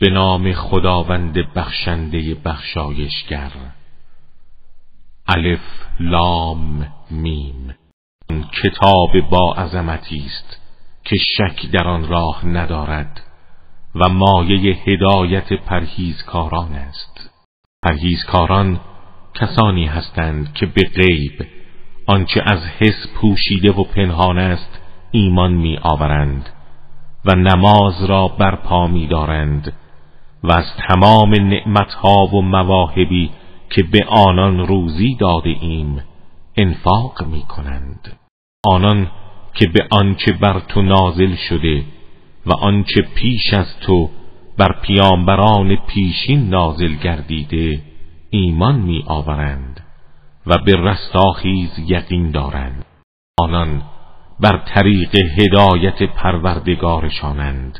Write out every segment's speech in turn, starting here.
به نام خداوند بخشنده بخشایشگر. الف لام میم. کتاب با عظمتی است که شک در آن راه ندارد و مایه هدایت پرهیزکاران است. پرهیزکاران کسانی هستند که به غیب آنچه از حس پوشیده و پنهان است ایمان می آورند و نماز را برپا می دارند و از تمام نعمتها و مواهبی که به آنان روزی داده ایم انفاق می کنند آنان که به آنچه بر تو نازل شده و آنچه پیش از تو بر پیامبران پیشین نازل گردیده ایمان می آورند و به رستاخیز یقین دارند. آنان بر طریق هدایت پروردگارشانند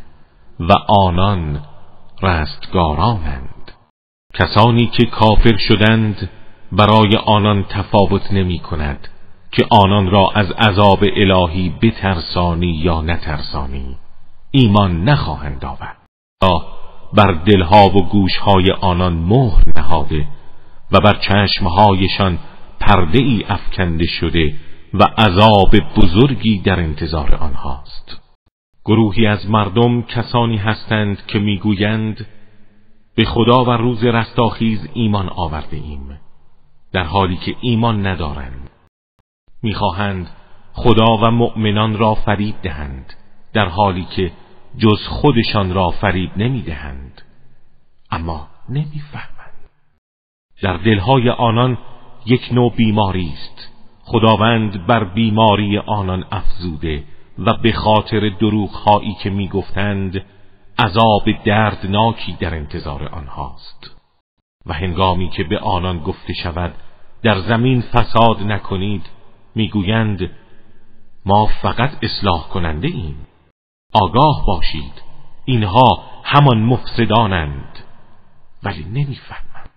و آنان رستگارانند. کسانی که کافر شدند برای آنان تفاوت نمی کند که آنان را از عذاب الهی بترسانی یا نترسانی. ایمان نخواهند آورد. بر دلها و گوشهای آنان مهر نهاده و بر چشمهایشان پرده ای افکنده شده و عذاب بزرگی در انتظار آنهاست. گروهی از مردم کسانی هستند که می‌گویند به خدا و روز رستاخیز ایمان آورده ایم در حالی که ایمان ندارند. می‌خواهند خدا و مؤمنان را فریب دهند در حالی که جز خودشان را فریب نمی‌دهند. اما نمی‌فهمند. در دلهای آنان یک نوع بیماری است. خداوند بر بیماری آنان افزوده و به خاطر هایی که می‌گفتند عذاب دردناکی در انتظار آنهاست. و هنگامی که به آنان گفته شود در زمین فساد نکنید می‌گویند ما فقط اصلاح کننده ایم. آگاه باشید اینها همان مفسدانند. ولی نمی‌فهمند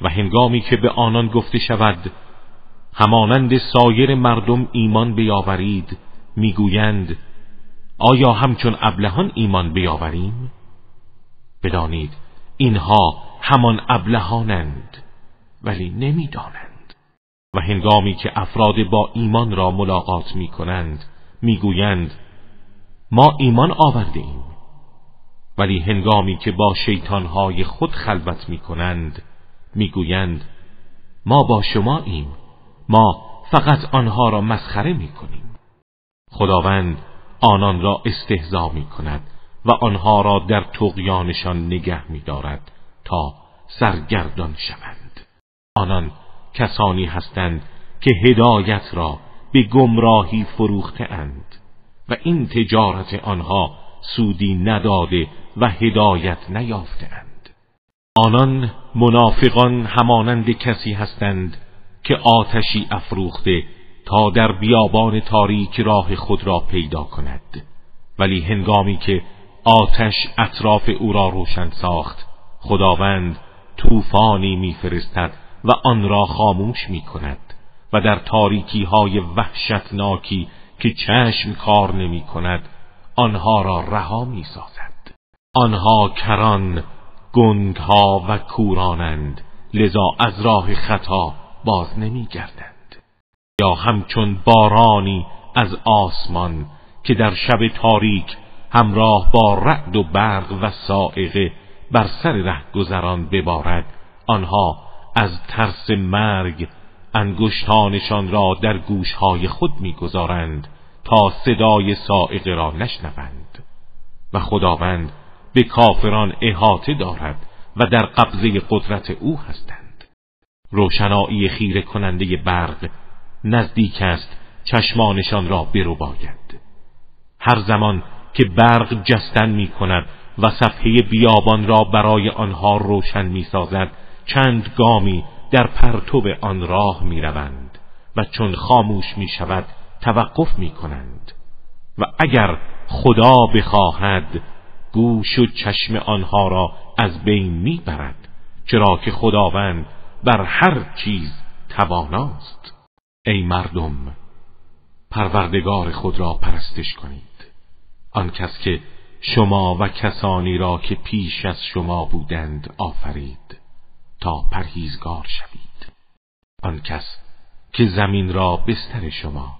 و هنگامی که به آنان گفته شود همانند سایر مردم ایمان بیاورید می‌گویند آیا همچون ابلهان ایمان بیاوریم؟ بدانید اینها همان ابلهانند ولی نمی‌دانند. و هنگامی که افراد با ایمان را ملاقات می کنند می‌گویند ما ایمان آورده ایم ولی هنگامی که با شیطانهای خود خلوت می کنند می‌گویند ما با شما ایم. ما فقط آنها را مسخره می کنیم خداوند آنان را استهزا می کند و آنها را در تقیانشان نگه می دارد تا سرگردان شوند. آنان کسانی هستند که هدایت را به گمراهی فروخته اند و این تجارت آنها سودی نداده و هدایت نیافته اند. آنان منافقان همانند کسی هستند که آتشی افروخته تا در بیابان تاریک راه خود را پیدا کند. ولی هنگامی که آتش اطراف او را روشن ساخت خداوند طوفانی میفرستد و آن را خاموش می کند و در تاریکی های وحشتناکی که چشم کار نمی کند آنها را رها می سازد آنها کران گنگها و کورانند لذا از راه خطا باز نمی گردند یا همچون بارانی از آسمان که در شب تاریک همراه با رعد و برق و سائقه بر سر رهگذران ببارد آنها از ترس مرگ انگشتانشان را در گوشهای خود می‌گذارند تا صدای سائقه را نشنوند. و خداوند به کافران احاطه دارد و در قبضه قدرت او هستند. روشنایی خیره کننده برق نزدیک است چشمانشان را برو باید هر زمان که برق جستن می کند و صفحه بیابان را برای آنها روشن می سازد چند گامی در پرتو آن راه می روند و چون خاموش می شود توقف می کنند و اگر خدا بخواهد گوش و چشم آنها را از بین می برد چرا که خداوند بر هر چیز تواناست. ای مردم پروردگار خود را پرستش کنید. آن کس که شما و کسانی را که پیش از شما بودند آفرید تا پرهیزگار شوید. آن کس که زمین را بستر شما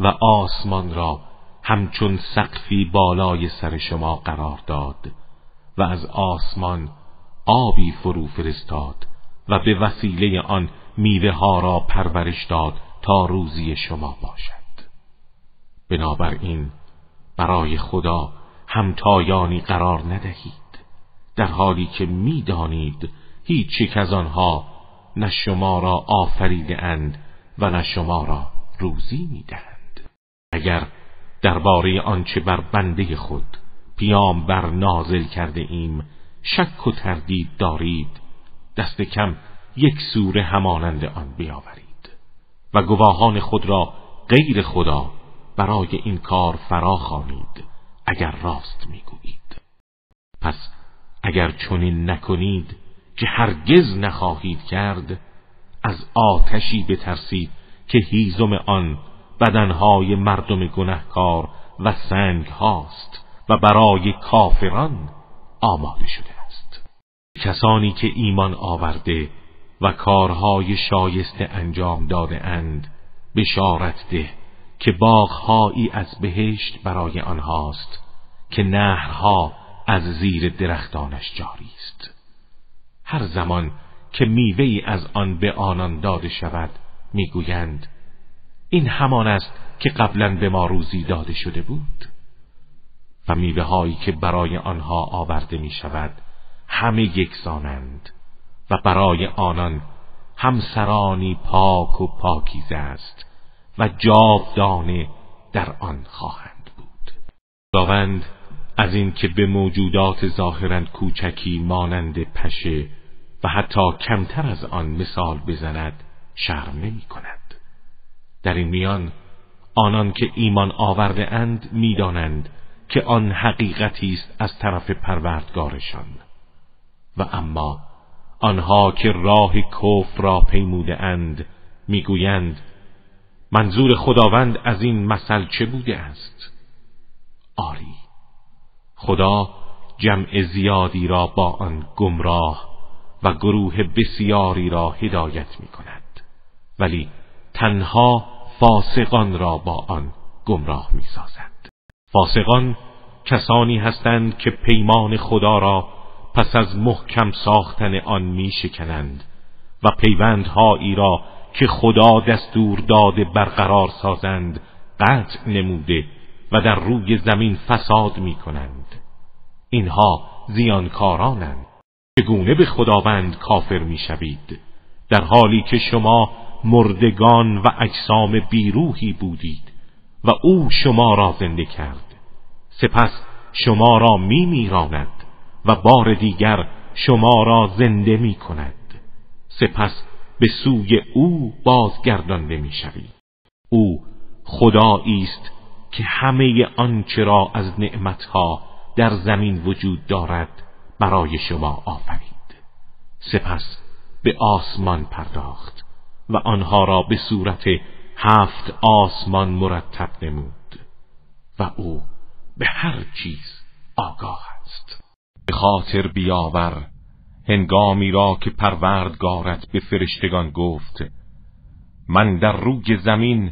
و آسمان را همچون سقفی بالای سر شما قرار داد و از آسمان آبی فرو فرستاد و به وسیله آن میوه ها را پرورش داد تا روزی شما باشد. بنابراین برای خدا همتایانی قرار ندهید. در حالی که می‌دانید هیچ یک از آنها نه شما را آفریده اند و نه شما را روزی می‌دهند. اگر درباره آنچه بر بنده خود پیام بر نازل کرده ایم شک و تردید دارید دست کم یک سوره همانند آن بیاورید. و گواهان خود را غیر خدا برای این کار فرا خوانید اگر راست می‌گویید. پس اگر چنین نکنید که هرگز نخواهید کرد از آتشی بترسید که هیزم آن بدنهای مردم گنهکار و سنگ هاست و برای کافران آماده شده است. کسانی که ایمان آورده و کارهای شایسته انجام داده اند. بشارت ده که باغهایی از بهشت برای آنهاست که نهرها از زیر درختانش جاری است. هر زمان که میوه از آن به آنان داده شود می‌گویند این همان است که قبلا به ما روزی داده شده بود. و میوه هایی که برای آنها آورده می شود همه یکسانند. و برای آنان همسرانی پاک و پاکیزه است و جاودانه در آن خواهند بود. خداوند از اینکه به موجودات ظاهرا کوچکی مانند پشه و حتی کمتر از آن مثال بزند شرم نمی کند. در این میان آنان که ایمان آورده اند می‌دانند که آن حقیقتی است از طرف پروردگارشان. و اما آنها که راه کفر را پیموده اند می‌گویند منظور خداوند از این مثل چه بوده است؟ آری خدا جمع زیادی را با آن گمراه و گروه بسیاری را هدایت می کند ولی تنها فاسقان را با آن گمراه می سازد فاسقان کسانی هستند که پیمان خدا را پس از محکم ساختن آن می شکنند و پیوندهایی را که خدا دستور داده برقرار سازند قطع نموده و در روی زمین فساد می کنند اینها زیانکارانند. چگونه به خداوند کافر می شوید در حالی که شما مردگان و اجسام بیروحی بودید و او شما را زنده کرد. سپس شما را می میراند و بار دیگر شما را زنده می کند. سپس به سوی او بازگردانده می شوید او خدایی است که همه آنچه را از نعمتها در زمین وجود دارد برای شما آفرید. سپس به آسمان پرداخت و آنها را به صورت هفت آسمان مرتب نمود و او به هر چیز آگاه است. به خاطر بیاور هنگامی را که پروردگارت به فرشتگان گفت من در روی زمین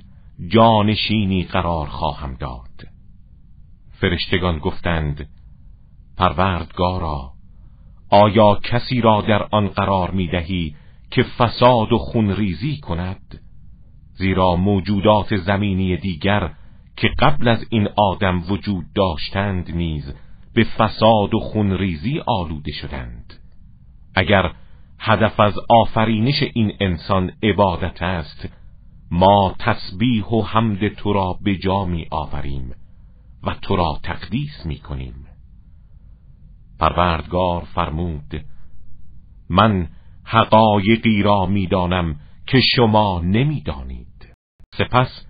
جانشینی قرار خواهم داد. فرشتگان گفتند پروردگارا آیا کسی را در آن قرار می دهی که فساد و خونریزی کند؟ زیرا موجودات زمینی دیگر که قبل از این آدم وجود داشتند نیز به فساد و خونریزی آلوده شدند. اگر هدف از آفرینش این انسان عبادت است ما تسبیح و حمد تو را به جا می آوریم و تو را تقدیس می کنیم. پروردگار فرمود من حقایقی را می‌دانم که شما نمی‌دانید سپس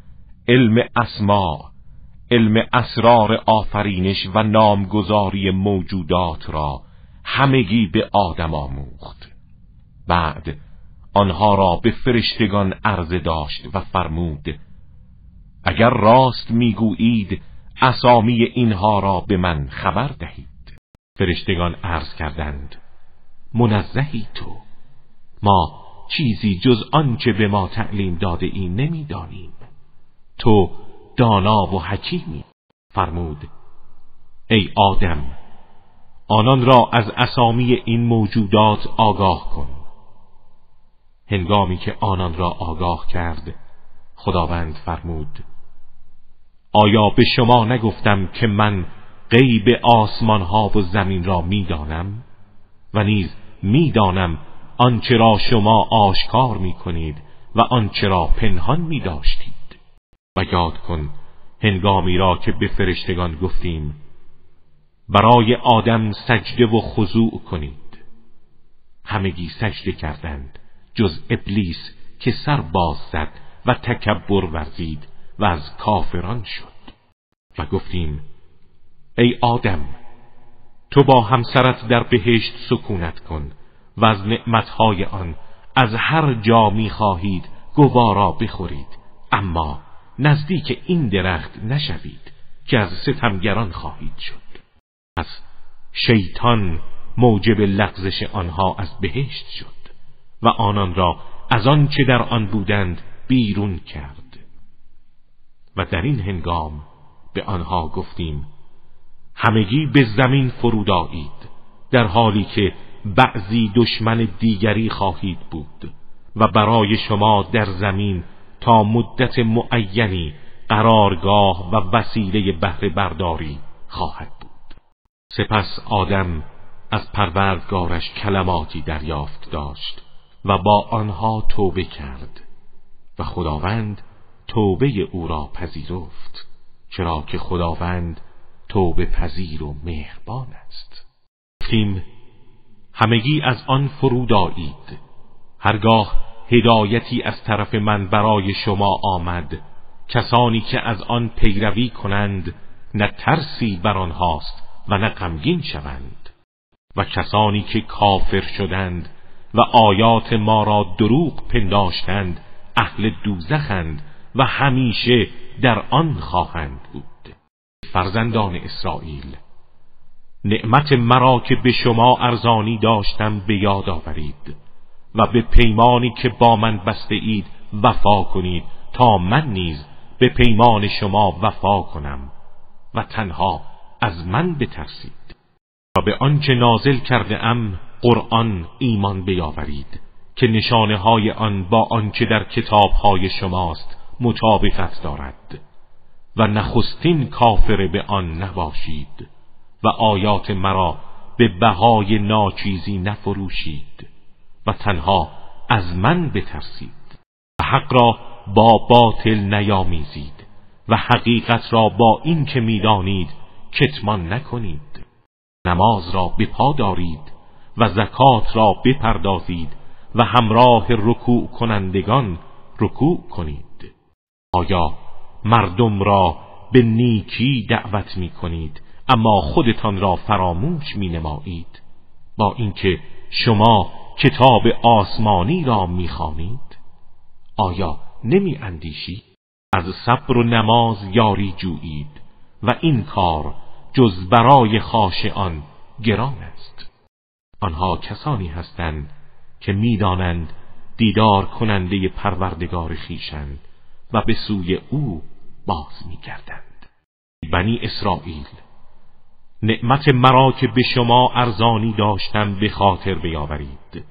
علم اسما علم اسرار آفرینش و نامگذاری موجودات را همگی به آدم آموخت. بعد آنها را به فرشتگان عرضه داشت و فرمود اگر راست می‌گویید اسامی اینها را به من خبر دهید. فرشتگان عرض کردند منزهی تو. ما چیزی جز آنچه به ما تعلیم داده ای نمی‌دانیم. تو دانا و حکیمی فرمود ای آدم آنان را از اسامی این موجودات آگاه کن. هنگامی که آنان را آگاه کرد خداوند فرمود آیا به شما نگفتم که من غیب آسمان ها و زمین را می‌دانم و نیز می‌دانم آنچه را شما آشکار می کنید و آنچه را پنهان می داشتید و یاد کن هنگامی را که به فرشتگان گفتیم برای آدم سجده و خضوع کنید. همگی سجده کردند جز ابلیس که سر باز زد و تکبر ورزید و از کافران شد. و گفتیم ای آدم تو با همسرت در بهشت سکونت کن و از نعمتهای آن از هر جا می خواهید گوارا بخورید. اما نزدیک این درخت نشوید که از ستمگران خواهید شد. پس شیطان موجب لغزش آنها از بهشت شد و آنان را از آن چه در آن بودند بیرون کرد. و در این هنگام به آنها گفتیم همگی به زمین فرود آیید در حالی که بعضی دشمن دیگری خواهید بود و برای شما در زمین تا مدت معینی قرارگاه و وسیله بهره برداری خواهد بود. سپس آدم از پروردگارش کلماتی دریافت داشت و با آنها توبه کرد و خداوند توبه او را پذیرفت چرا که خداوند توبه پذیر و مهربان است. تیم همگی از آن فرود آیید هرگاه هدایتی از طرف من برای شما آمد. کسانی که از آن پیروی کنند نه ترسی بر آنهاست و نه غمگین شوند. و کسانی که کافر شدند و آیات ما را دروغ پنداشتند اهل دوزخند و همیشه در آن خواهند بود. فرزندان اسرائیل نعمت مرا که به شما ارزانی داشتم به یاد آورید. و به پیمانی که با من بسته اید وفا کنید تا من نیز به پیمان شما وفا کنم و تنها از من بترسید. و به آنچه نازل کرده ام قرآن ایمان بیاورید که نشانه های آن با آنچه در کتاب های شماست مطابقت دارد و نخستین کافر به آن نباشید و آیات مرا به بهای ناچیزی نفروشید. و تنها از من بترسید و حق را با باطل نیامیزید و حقیقت را با این که می‌دانید کتمان نکنید. نماز را بپا دارید و زکات را بپردازید و همراه رکوع کنندگان رکوع کنید. آیا مردم را به نیکی دعوت می کنید اما خودتان را فراموش می نمایید با اینکه شما کتاب آسمانی را می خانید آیا نمی اندیشید از صبر و نماز یاری جویید و این کار جز برای آن گران است. آنها کسانی هستند که می‌دانند دیدار کننده پروردگار خیشند و به سوی او باز میگردند. بنی اسرائیل نعمت مرا که به شما ارزانی داشتم به خاطر بیاورید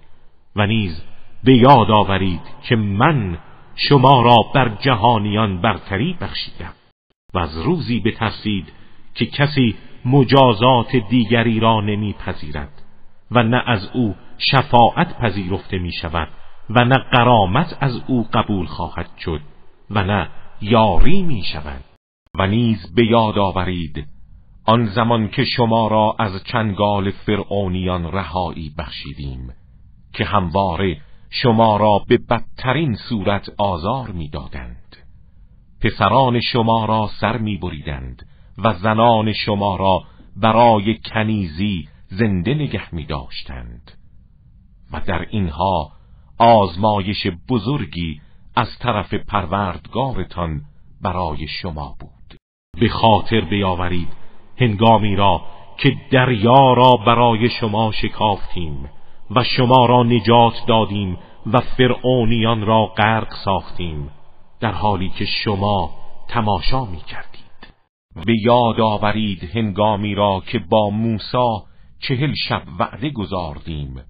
و نیز به یاد آورید که من شما را بر جهانیان برتری بخشیدم و از روزی بترسید که کسی مجازات دیگری را نمیپذیرد و نه از او شفاعت پذیرفته می شود و نه قرامت از او قبول خواهد شد و نه یاری می شود و نیز به یاد آورید آن زمان که شما را از چنگال فرعونیان رهایی بخشیدیم که همواره شما را به بدترین صورت آزار می‌دادند. پسران شما را سر میبریدند و زنان شما را برای کنیزی زنده نگه می داشتند و در اینها آزمایش بزرگی از طرف پروردگارتان برای شما بود. به خاطر بیاورید هنگامی را که دریا را برای شما شکافتیم و شما را نجات دادیم و فرعونیان را غرق ساختیم در حالی که شما تماشا می کردید به یاد آورید هنگامی را که با موسی چهل شب وعده گذاردیم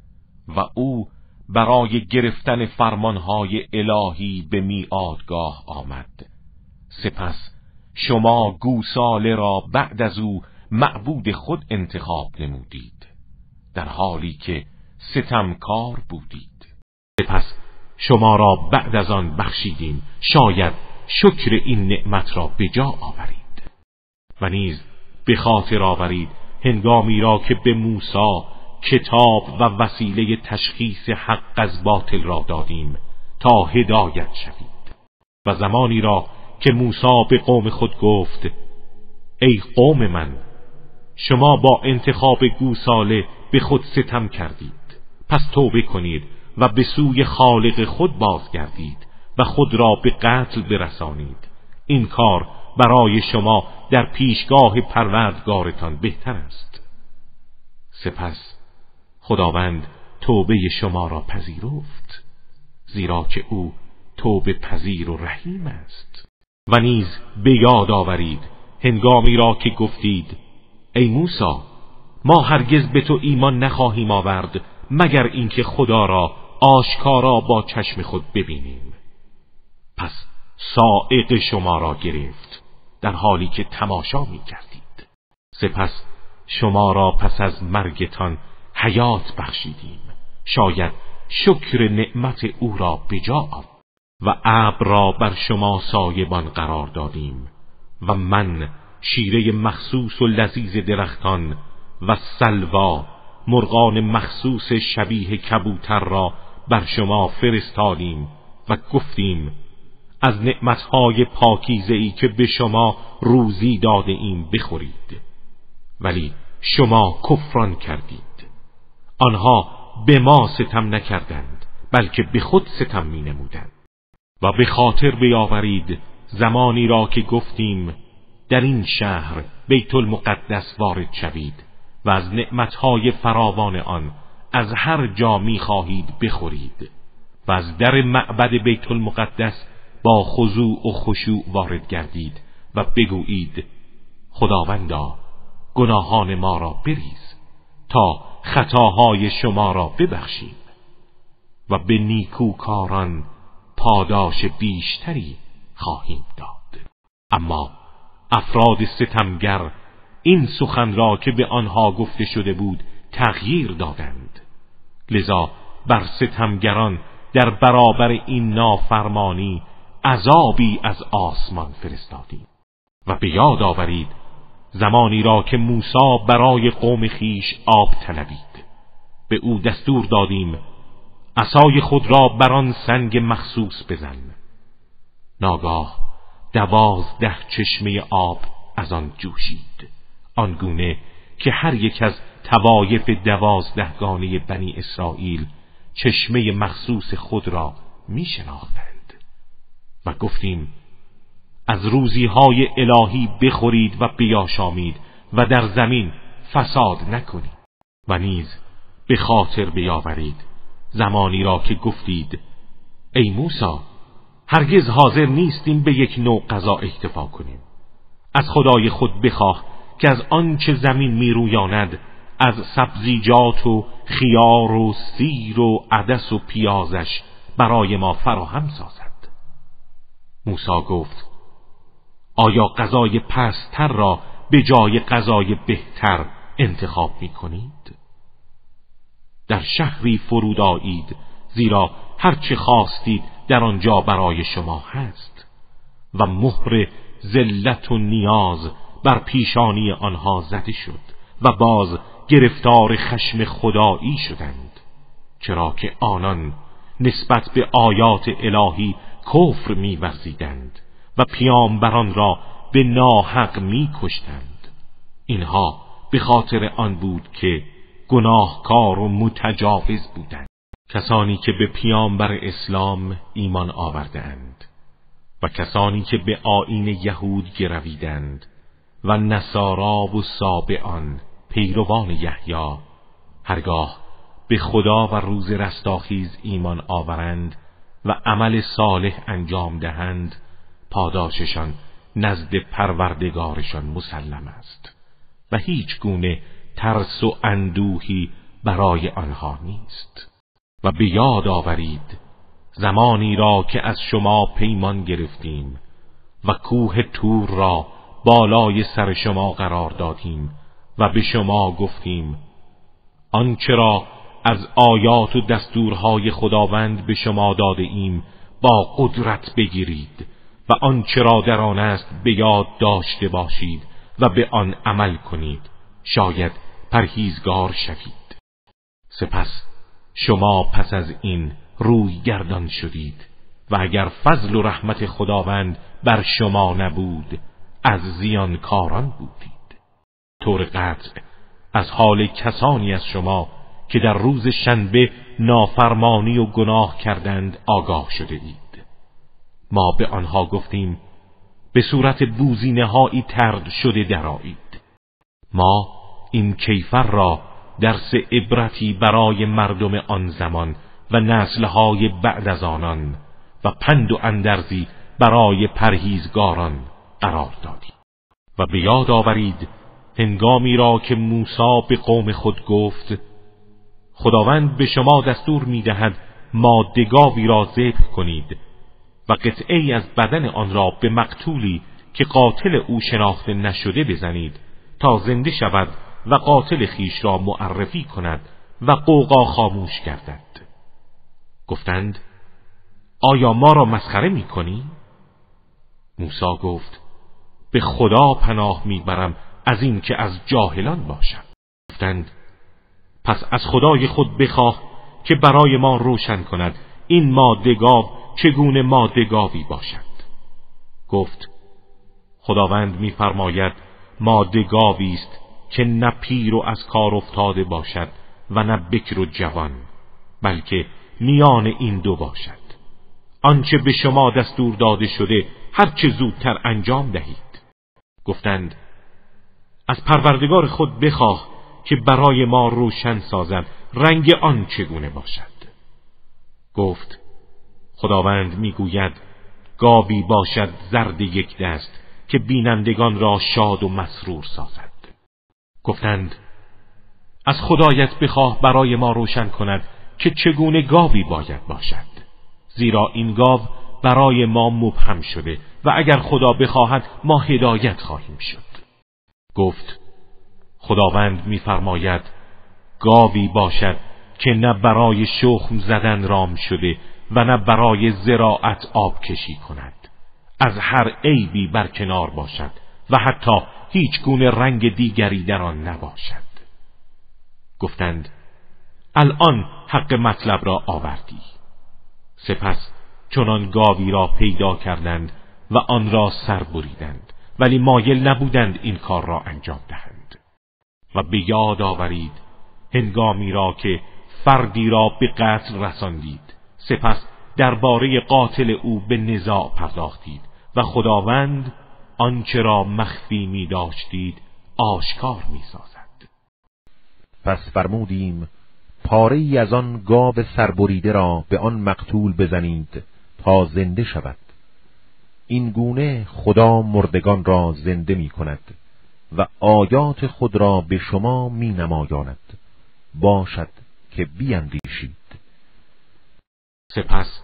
و او برای گرفتن فرمانهای الهی به میادگاه آمد. سپس شما گوساله را بعد از او معبود خود انتخاب نمودید در حالی که ستمکار بودید. سپس شما را بعد از آن بخشیدیم شاید شکر این نعمت را به جا آورید. و نیز به خاطر آورید هنگامی را که به موسی کتاب و وسیله تشخیص حق از باطل را دادیم تا هدایت شوید. و زمانی را که موسی به قوم خود گفت ای قوم من شما با انتخاب گوساله به خود ستم کردید. پس توبه کنید و به سوی خالق خود بازگردید و خود را به قتل برسانید. این کار برای شما در پیشگاه پروردگارتان بهتر است. سپس خداوند توبه شما را پذیرفت زیرا که او توبه پذیر و رحیم است. و نیز به یاد آورید هنگامی را که گفتید ای موسی ما هرگز به تو ایمان نخواهیم آورد مگر اینکه خدا را آشکارا با چشم خود ببینیم. پس سائق شما را گرفت در حالی که تماشا می کردید. سپس شما را پس از مرگتان حیات بخشیدیم. شاید شکر نعمت او را بجا و ابر را بر شما سایبان قرار دادیم و من شیره مخصوص و لذیذ درختان و سلوا مرغان مخصوص شبیه کبوتر را بر شما فرستادیم و گفتیم از نعمتهای پاکیزه ای که به شما روزی داده ایم بخورید. ولی شما کفران کردید. آنها به ما ستم نکردند بلکه به خود ستم می نمودند و به خاطر بیاورید زمانی را که گفتیم در این شهر بیت المقدس وارد شوید و از نعمتهای فراوان آن از هر جا می خواهید بخورید و از در معبد بیت المقدس با خضوع و خشوع وارد گردید و بگویید خداوندا گناهان ما را بریز تا خطاهای شما را ببخشیم و به نیکوکاران پاداش بیشتری خواهیم داد. اما افراد ستمگر این سخن را که به آنها گفته شده بود تغییر دادند. لذا بر ستمگران در برابر این نافرمانی عذابی از آسمان فرستادیم. و به یاد آورید زمانی را که موسی برای قوم خیش آب طلبید. به او دستور دادیم عصای خود را بر آن سنگ مخصوص بزن. ناگاه دوازده چشمه آب از آن جوشید. آنگونه که هر یک از توایف دوازدهگانه بنی اسرائیل چشمه مخصوص خود را می شناختند و گفتیم از روزی های الهی بخورید و بیاشامید و در زمین فساد نکنید و نیز به خاطر بیاورید. زمانی را که گفتید ای موسی هرگز حاضر نیستیم به یک نوع غذا اکتفا کنیم از خدای خود بخواه که از آنچه زمین میرویاند از سبزیجات و خیار و سیر و عدس و پیازش برای ما فراهم سازد موسی گفت آیا غذای پستر را به جای غذای بهتر انتخاب می کنید؟ در شهری فرود آیید زیرا هرچه خواستید در آنجا برای شما هست. و مهر ذلت و نیاز بر پیشانی آنها زده شد و باز گرفتار خشم خدایی شدند. چرا که آنان نسبت به آیات الهی کفر میورزیدند و پیامبران را به ناحق می کشتند اینها به خاطر آن بود که گناهکار و متجاوز بودند. کسانی که به پیامبر اسلام ایمان آورده اند و کسانی که به آین یهود گرویدند و نصارا و سابعان پیروان یحیی هرگاه به خدا و روز رستاخیز ایمان آورند و عمل صالح انجام دهند پاداششان نزد پروردگارشان مسلم است. و هیچ گونه ترس و اندوهی برای آنها نیست. و به یاد آورید زمانی را که از شما پیمان گرفتیم و کوه تور را بالای سر شما قرار دادیم و به شما گفتیم آنچه را از آیات و دستورهای خداوند به شما داده ایم با قدرت بگیرید و آنچه را در آن است به یاد داشته باشید و به آن عمل کنید. شاید پرهیزگار شوید. سپس شما پس از این روی گردان شدید و اگر فضل و رحمت خداوند بر شما نبود از زیانکاران بودید. طور قطع از حال کسانی از شما که در روز شنبه نافرمانی و گناه کردند آگاه شده اید ما به آنها گفتیم به صورت بوزینه هایی ترد شده درایید ما این کیفر را درس عبرتی برای مردم آن زمان و نسلهای بعد از آنان و پند و اندرزی برای پرهیزگاران قرار دادیم. و به یاد آورید هنگامی را که موسی به قوم خود گفت خداوند به شما دستور می‌دهد مادگاوی را ذبح کنید و قطعه از بدن آن را به مقتولی که قاتل او شناخته نشده بزنید تا زنده شود و قاتل خیش را معرفی کند و قوقا خاموش گردد. گفتند آیا ما را مسخره می کنی؟ موسا گفت به خدا پناه می‌برم از این که از جاهلان باشم. گفتند پس از خدای خود بخواه که برای ما روشن کند این ماده گاو چگونه ماده گاوی باشد. گفت خداوند میفرماید گاوی است که نه پیر و از کار افتاده باشد و نه بکر و جوان بلکه میان این دو باشد. آنچه به شما دستور داده شده هرچه زودتر انجام دهید. گفتند از پروردگار خود بخواه که برای ما روشن سازد رنگ آن چگونه باشد. گفت خداوند می‌گوید گاوی باشد زرد یک دست که بینندگان را شاد و مسرور سازد. گفتند از خدایت بخواه برای ما روشن کند که چگونه گاوی باید باشد. زیرا این گاو برای ما مبهم شده و اگر خدا بخواهد ما هدایت خواهیم شد. گفت خداوند میفرماید گاوی باشد که نه برای شخم زدن رام شده و نه برای زراعت آب کشی کند. از هر عیبی برکنار باشد و حتی هیچ گونه رنگ دیگری در آن نباشد. گفتند الان حق مطلب را آوردی. سپس چنان گاوی را پیدا کردند و آن را سر بریدند ولی مایل نبودند این کار را انجام دهند. و به یاد آورید هنگامی را که فردی را به قتل رساندید سپس درباره قاتل او به نزاع پرداختید و خداوند آنچه را مخفی می داشتید آشکار می سازد پس فرمودیم پاره ای از آن گاو سربریده را به آن مقتول بزنید تا زنده شود. این گونه خدا مردگان را زنده می کند و آیات خود را به شما می نمایاند باشد که بیندیشید. سپس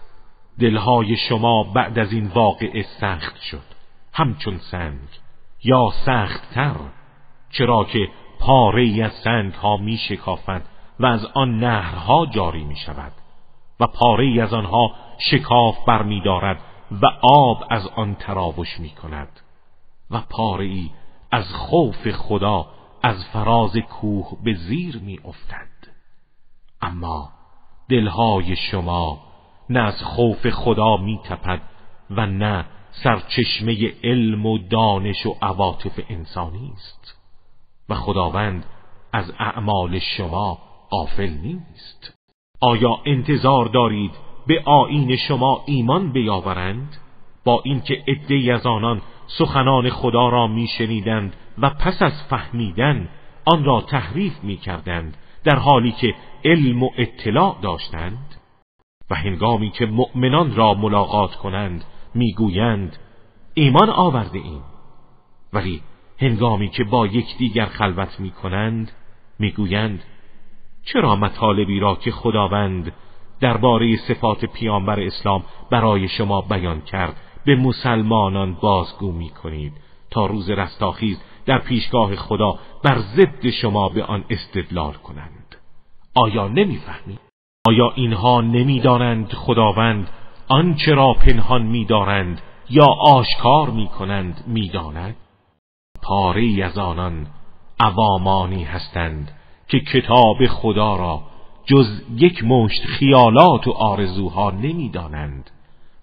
دلهای شما بعد از این واقعه سخت شد. همچون سنگ یا سخت تر چرا که پاره ای از سنگ ها می شکافد و از آن نهرها جاری می شود و پاره از آنها شکاف بر می دارد و آب از آن تراوش می کند و پاره ای از خوف خدا از فراز کوه به زیر می افتد اما دلهای شما نه از خوف خدا می تپد و نه سرچشمه علم و دانش و عواطف انسانی است. و خداوند از اعمال شما غافل نیست. آیا انتظار دارید به آین شما ایمان بیاورند؟ با اینکه عدهای از آنان سخنان خدا را میشنیدند و پس از فهمیدن آن را تحریف می‌کردند در حالی که علم و اطلاع داشتند. و هنگامی که مؤمنان را ملاقات کنند می‌گویند ایمان آورده ایم. ولی هنگامی که با یکدیگر خلوت می‌کنند می‌گویند چرا مطالبی را که خداوند درباره صفات پیامبر اسلام برای شما بیان کرد به مسلمانان بازگو می کنید تا روز رستاخیز در پیشگاه خدا بر ضد شما به آن استدلال کنند؟ آیا نمی‌فهمید؟ آیا اینها نمی‌دانند خداوند آنچه را پنهان میدارند یا آشکار می‌کنند می‌داند. پاره از آنان عوامانی هستند که کتاب خدا را جز یک مشت خیالات و آرزوها نمی‌دانند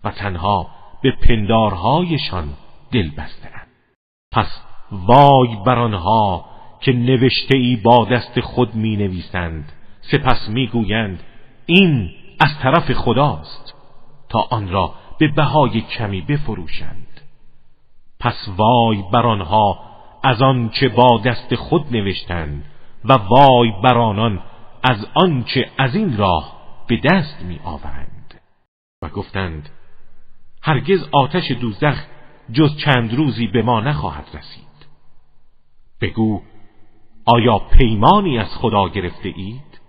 و تنها به پندارهایشان دل بستند پس وای بر آنها که نوشته ای با دست خود می نویسند سپس می گویند این از طرف خداست. تا آن را به بهای کمی بفروشند. پس وای بر آنها از آنچه با دست خود نوشتند و وای بر آنان از آنچه از این راه به دست می آورند. و گفتند هرگز آتش دوزخ جز چند روزی به ما نخواهد رسید. بگو آیا پیمانی از خدا گرفته اید؟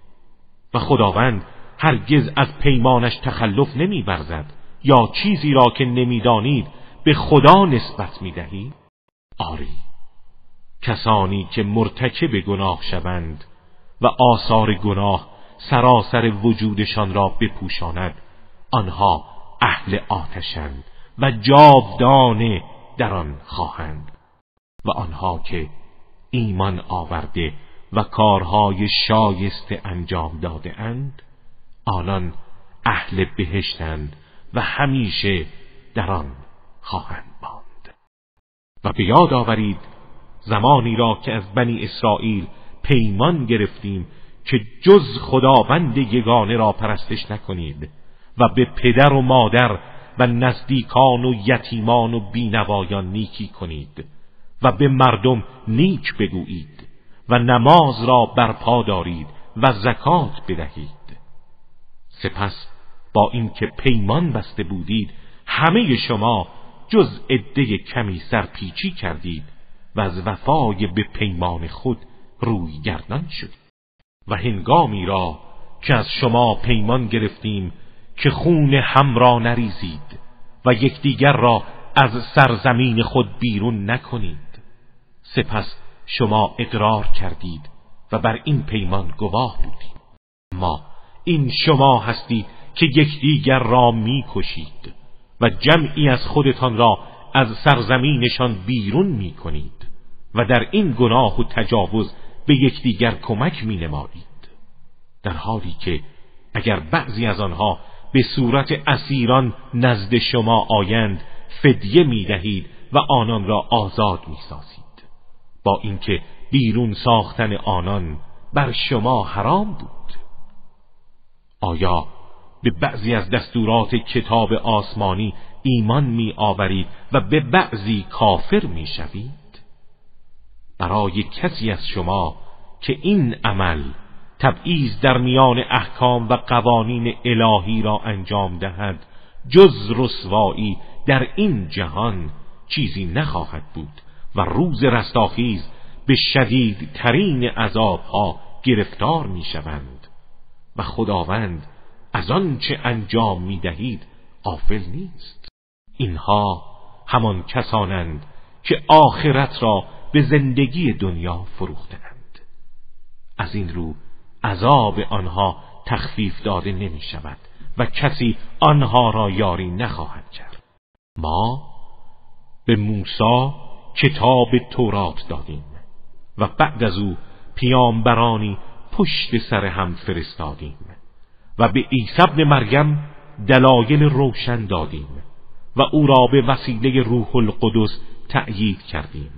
و خداوند هرگز از پیمانش تخلف نمی برزد یا چیزی را که نمی‌دانید به خدا نسبت می دهید؟ آری. کسانی که مرتکب گناه شوند و آثار گناه سراسر وجودشان را بپوشاند آنها اهل آتشند و جاودانه در آن خواهند. و آنها که ایمان آورده و کارهای شایسته انجام داده اند آنان اهل بهشتند و همیشه در آن خواهند ماند. و به یاد آورید زمانی را که از بنی اسرائیل پیمان گرفتیم که جز خداوند یگانه را پرستش نکنید و به پدر و مادر و نزدیکان و یتیمان و بینوایان نیکی کنید و به مردم نیک بگویید و نماز را برپا دارید و زکات بدهید. سپس با اینکه پیمان بسته بودید همه شما جز عده کمی سرپیچی کردید و از وفای به پیمان خود روی گردان شد و هنگامی را که از شما پیمان گرفتیم که خون هم را نریزید و یکدیگر را از سرزمین خود بیرون نکنید. سپس شما اقرار کردید و بر این پیمان گواه بودید ما این شما هستید که یکدیگر را می‌کشید و جمعی از خودتان را از سرزمینشان بیرون می‌کنید و در این گناه و تجاوز به یکدیگر کمک می نمایید در حالی که اگر بعضی از آنها به صورت اسیران نزد شما آیند فدیه می دهید و آنان را آزاد می سازید با اینکه بیرون ساختن آنان بر شما حرام بود. آیا به بعضی از دستورات کتاب آسمانی ایمان می آورید و به بعضی کافر می شوید؟ برای کسی از شما که این عمل تبعیض در میان احکام و قوانین الهی را انجام دهد جز رسوایی در این جهان چیزی نخواهد بود و روز رستاخیز به شدید ترین عذابها گرفتار می شوند. و خداوند از آنچه انجام می دهید غافل نیست. اینها همان کسانند که آخرت را به زندگی دنیا فروختند از این رو عذاب آنها تخفیف داده نمی شود و کسی آنها را یاری نخواهد کرد. ما به موسی کتاب تورات دادیم و بعد از او پیامبرانی پشت سر هم فرستادیم و به عیسی ابن مریم دلایل روشن دادیم و او را به وسیله روح القدس تأیید کردیم.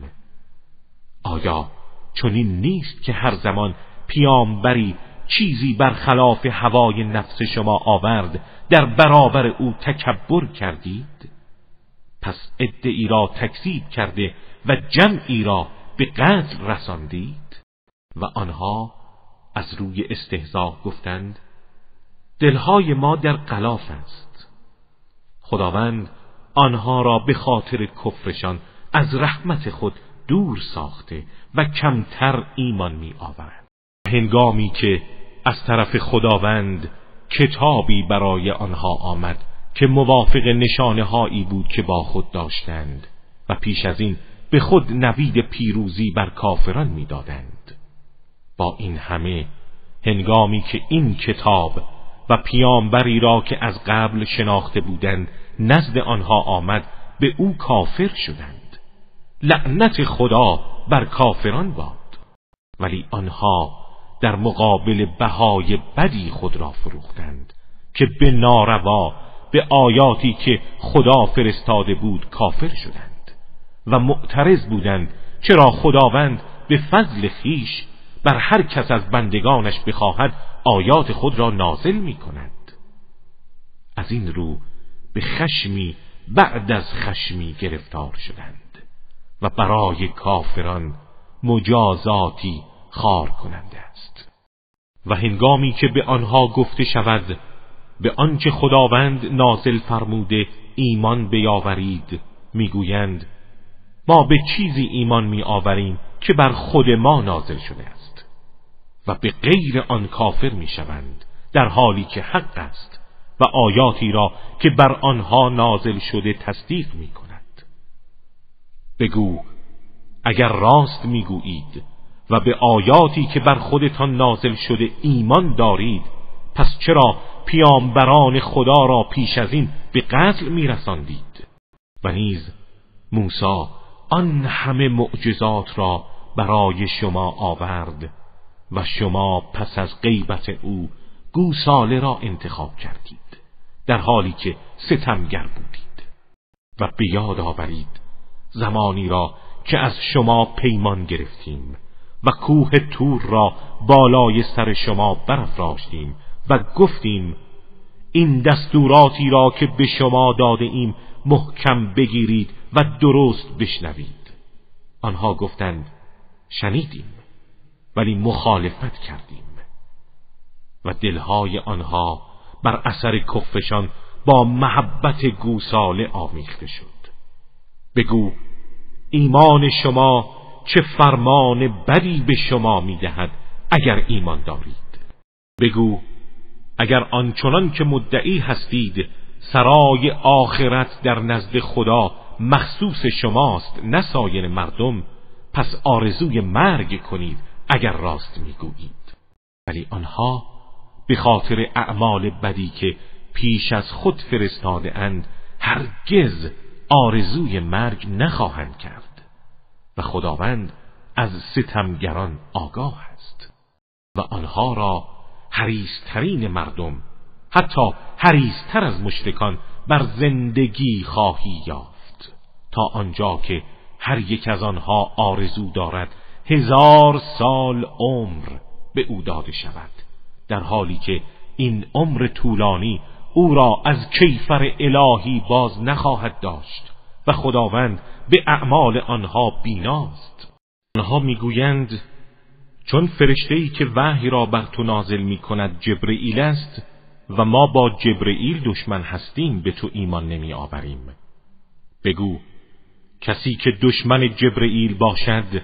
آیا چنین نیست که هر زمان پیامبری چیزی بر خلاف هوای نفس شما آورد در برابر او تکبر کردید؟ پس ادعی را تکذیب کرده و جمعی را به قتل رساندید و آنها از روی استهزا گفتند دلهای ما در قلاف است. خداوند آنها را به خاطر کفرشان از رحمت خود دور ساخته و کمتر ایمان می آورند. هنگامی که از طرف خداوند کتابی برای آنها آمد که موافق نشانه هایی بود که با خود داشتند و پیش از این به خود نوید پیروزی بر کافران می‌دادند. با این همه هنگامی که این کتاب و پیامبری را که از قبل شناخته بودند نزد آنها آمد به او کافر شدند. لعنت خدا بر کافران باد. ولی آنها در مقابل بهای بدی خود را فروختند که به ناروا به آیاتی که خدا فرستاده بود کافر شدند. و معترض بودند چرا خداوند به فضل خیش بر هر کس از بندگانش بخواهد آیات خود را نازل می کند. از این رو به خشمی بعد از خشمی گرفتار شدند و برای کافران مجازاتی خار کننده است. و هنگامی که به آنها گفته شود به آنچه خداوند نازل فرموده ایمان بیاورید می‌گویند ما به چیزی ایمان میآوریم که بر خود ما نازل شده و به غیر آن کافر می‌شوند در حالی که حق است و آیاتی را که بر آنها نازل شده تصدیق می کند بگو اگر راست می‌گویید و به آیاتی که بر خودتان نازل شده ایمان دارید پس چرا پیامبران خدا را پیش از این به قتل میرساندید؟ و نیز موسی آن همه معجزات را برای شما آورد. و شما پس از غیبت او گوساله را انتخاب کردید در حالی که ستمگر بودید. و به یاد آورید زمانی را که از شما پیمان گرفتیم و کوه تور را بالای سر شما برافراشتیم و گفتیم این دستوراتی را که به شما داده ایم محکم بگیرید و درست بشنوید. آنها گفتند شنیدیم. ولی مخالفت کردیم. و دلهای آنها بر اثر کفشان با محبت گوساله آمیخته شد. بگو ایمان شما چه فرمان بدی به شما می‌دهد اگر ایمان دارید؟ بگو اگر آنچنان که مدعی هستید سرای آخرت در نزد خدا مخصوص شماست نه سایر مردم پس آرزوی مرگ کنید اگر راست می‌گویید. ولی آنها به خاطر اعمال بدی که پیش از خود فرستاده اند هرگز آرزوی مرگ نخواهند کرد و خداوند از ستمگران آگاه است و آنها را حریسترین مردم حتی حریستر از مشرکان بر زندگی خواهی یافت تا آنجا که هر یک از آنها آرزو دارد هزار سال عمر به او داده شود در حالی که این عمر طولانی او را از کیفر الهی باز نخواهد داشت و خداوند به اعمال آنها بیناست. آنها می‌گویند چون فرشته‌ای که وحی را بر تو نازل می کند جبرئیل است و ما با جبرئیل دشمن هستیم به تو ایمان نمی آوریم بگو کسی که دشمن جبرئیل باشد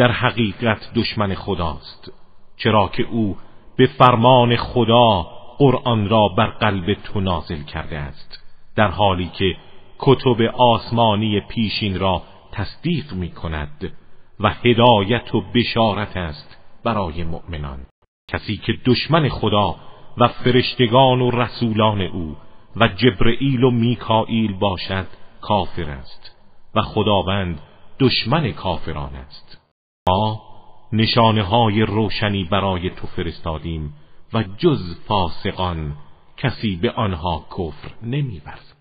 در حقیقت دشمن خداست چرا که او به فرمان خدا قرآن را بر قلب تو نازل کرده است در حالی که کتب آسمانی پیشین را تصدیق می کند و هدایت و بشارت است برای مؤمنان. کسی که دشمن خدا و فرشتگان و رسولان او و جبرئیل و میکائیل باشد کافر است و خداوند دشمن کافران است. نشانه های روشنی برای تو فرستادیم و جز فاسقان کسی به آنها کفر نمیورزد.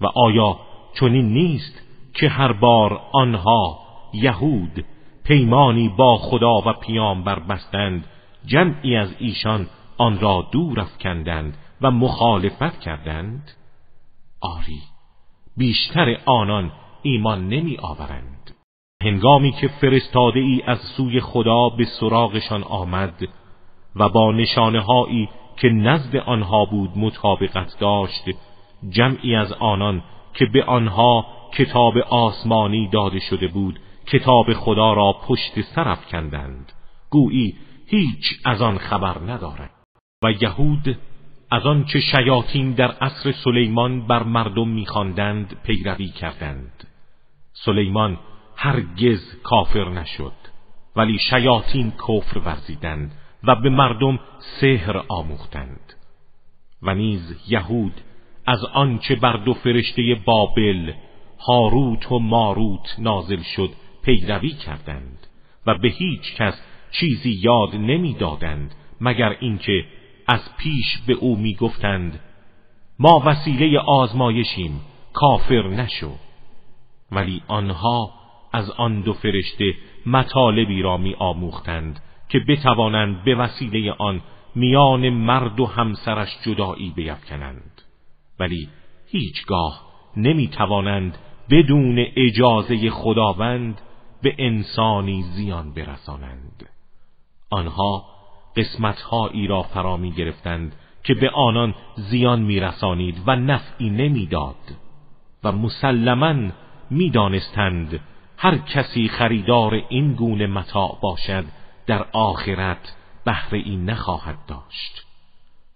و آیا چنین نیست که هر بار آنها یهود پیمانی با خدا و پیامبر بستند جمعی از ایشان آن را دور افکندند و مخالفت کردند؟ آری بیشتر آنان ایمان نمی آورند هنگامی که فرستاده ای از سوی خدا به سراغشان آمد و با نشانه هایی که نزد آنها بود مطابقت داشت جمعی از آنان که به آنها کتاب آسمانی داده شده بود کتاب خدا را پشت سرف کندند گویی هیچ از آن خبر ندارد. و یهود از آن چه شیاطین در عصر سلیمان بر مردم میخواندند پیروی کردند. سلیمان هرگز کافر نشد ولی شیاطین کفر ورزیدند و به مردم سحر آموختند. و نیز یهود از آنچه بر دو فرشته بابل هاروت و ماروت نازل شد پیروی کردند و به هیچ کس چیزی یاد نمی‌دادند مگر اینکه از پیش به او می‌گفتند ما وسیله آزمایشیم کافر نشو. ولی آنها از آن دو فرشته مطالبی را می آموختند که بتوانند به وسیله آن میان مرد و همسرش جدایی بیفکنند. ولی هیچگاه نمی توانند بدون اجازه خداوند به انسانی زیان برسانند. آنها قسمتهایی را فرا می گرفتند که به آنان زیان می رسانید و نفعی نمی‌داد و مسلما می دانستند هر کسی خریدار این گونه متاع باشد در آخرت بهره این نخواهد داشت.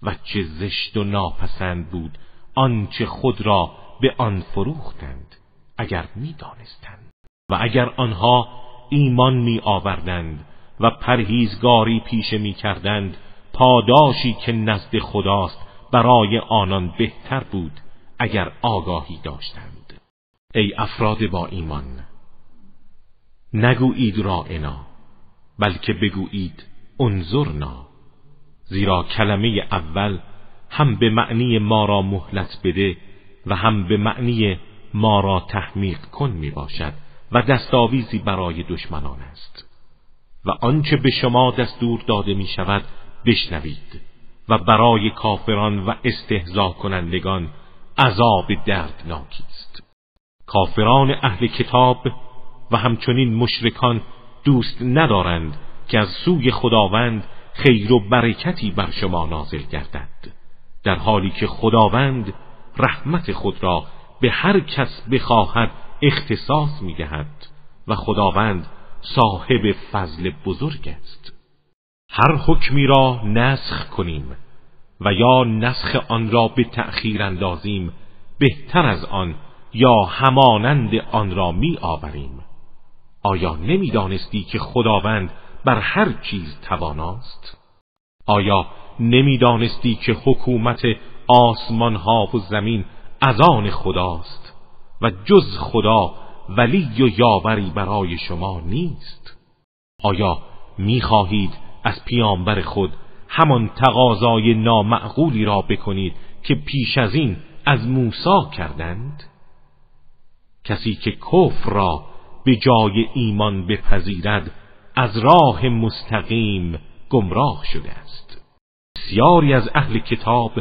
و چه زشت و ناپسند بود آنچه خود را به آن فروختند اگر می‌دانستند. و اگر آنها ایمان می آوردند و پرهیزگاری پیشه می کردند پاداشی که نزد خداست برای آنان بهتر بود اگر آگاهی داشتند. ای افراد با ایمان نگویید رائنا بلکه بگویید انظرنا. زیرا کلمه اول هم به معنی ما را مهلت بده و هم به معنی ما را تحمیق کن می باشد و دستاویزی برای دشمنان است. و آنچه به شما دستور داده می شود بشنوید و برای کافران و استهزا کنندگان عذاب دردناکی است. کافران اهل کتاب و همچنین مشرکان دوست ندارند که از سوی خداوند خیر و برکتی بر شما نازل گردد. در حالی که خداوند رحمت خود را به هر کس بخواهد اختصاص می‌دهد و خداوند صاحب فضل بزرگ است. هر حکمی را نسخ کنیم و یا نسخ آن را به تأخیر اندازیم بهتر از آن یا همانند آن را می آوریم آیا نمی‌دانستی که خداوند بر هر چیز تواناست؟ آیا نمی‌دانستی که حکومت آسمان ها و زمین از آن خداست و جز خدا ولی و یاوری برای شما نیست؟ آیا می‌خواهید از پیامبر خود همان تقاضای نامعقولی را بکنید که پیش از این از موسی کردند؟ کسی که کفر را به جای ایمان بپذیرد از راه مستقیم گمراه شده است. بسیاری از اهل کتاب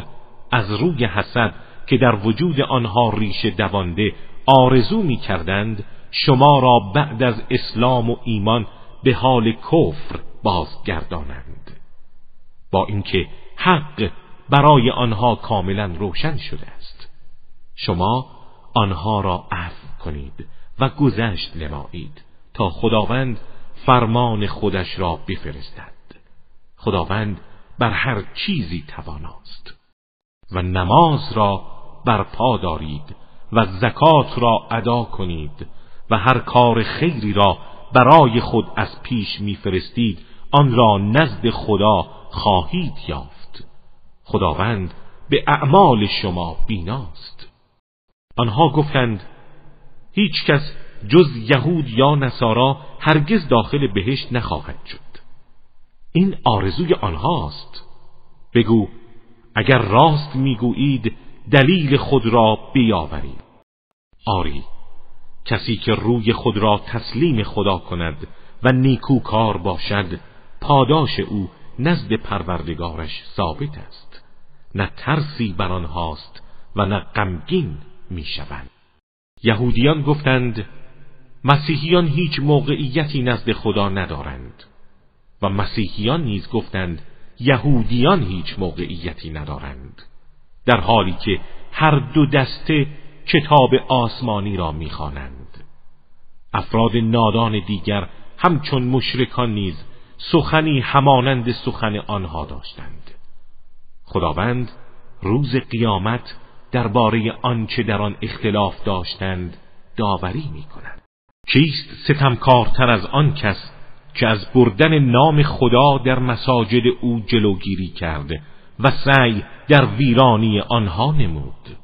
از روی حسد که در وجود آنها ریشه دوانده آرزو می کردند شما را بعد از اسلام و ایمان به حال کفر بازگردانند. با اینکه حق برای آنها کاملا روشن شده است. شما آنها را عفو کنید. و گذشت نمایید تا خداوند فرمان خودش را بفرستد. خداوند بر هر چیزی تواناست و نماز را برپا دارید و زکات را ادا کنید و هر کار خیری را برای خود از پیش میفرستید آن را نزد خدا خواهید یافت. خداوند به اعمال شما بیناست. آنها گفتند هیچ کس جز یهود یا نصارا هرگز داخل بهشت نخواهد شد. این آرزوی آنهاست. بگو اگر راست می‌گویید دلیل خود را بیاورید. آری کسی که روی خود را تسلیم خدا کند و نیکوکار باشد پاداش او نزد پروردگارش ثابت است. نه ترسی بر آنهاست و نه غمگین می‌شوند. یهودیان گفتند مسیحیان هیچ موقعیتی نزد خدا ندارند. و مسیحیان نیز گفتند یهودیان هیچ موقعیتی ندارند. در حالی که هر دو دسته کتاب آسمانی را می‌خوانند. افراد نادان دیگر همچون مشرکان نیز سخنی همانند سخن آنها داشتند. خداوند روز قیامت درباره آنچه در آن اختلاف داشتند داوری می کند کیست ستمکارتر از آن کس که از بردن نام خدا در مساجد او جلوگیری کرده و سعی در ویرانی آنها نمود؟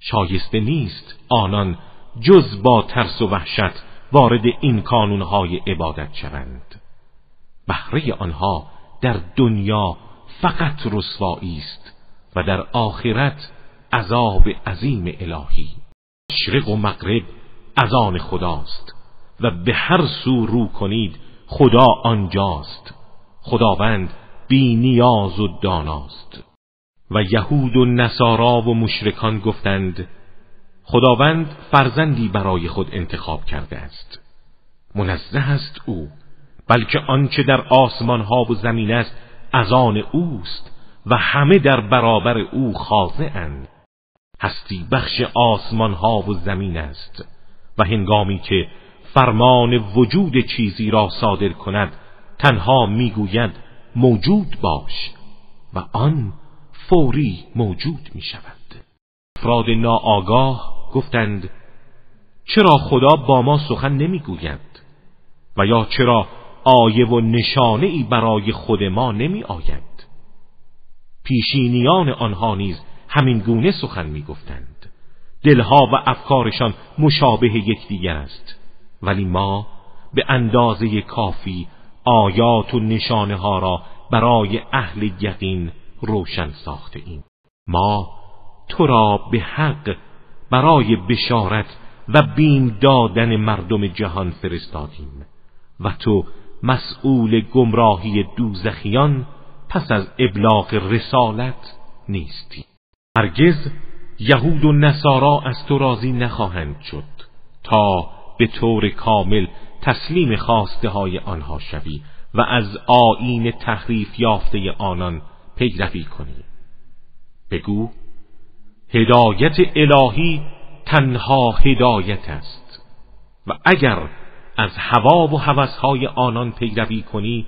شایسته نیست آنان جز با ترس و وحشت وارد این کانونهای عبادت شوند. بهره آنها در دنیا فقط رسوایی است و در آخرت عذاب عظیم الهی. مشرق و مغرب از آن خداست و به هر سو رو کنید خدا آنجاست. خداوند بی نیاز و داناست. و یهود و نصارا و مشرکان گفتند خداوند فرزندی برای خود انتخاب کرده است. منزه است او بلکه آنچه در آسمان ها و زمین است از آن اوست و همه در برابر او خاضعند. هستی بخش آسمان ها و زمین است و هنگامی که فرمان وجود چیزی را صادر کند تنها می‌گوید موجود باش و آن فوری موجود می شود افراد ناآگاه گفتند چرا خدا با ما سخن نمی‌گوید و یا چرا آیه و نشانه ای برای خود ما نمی آید پیشینیان آنها نیز همین گونه سخن می گفتند دلها و افکارشان مشابه یکدیگر است. ولی ما به اندازه کافی آیات و نشانه ها را برای اهل یقین روشن ساخته ایم. ما تو را به حق برای بشارت و بیم دادن مردم جهان فرستادیم و تو مسئول گمراهی دوزخیان پس از ابلاغ رسالت نیستی. هرگز یهود و نصارا از تو راضی نخواهند شد تا به طور کامل تسلیم خواسته های آنها شوی و از آین تحریف یافته آنان پیروی کنی. بگو هدایت الهی تنها هدایت است و اگر از هوا و هوسهای آنان پیروی کنی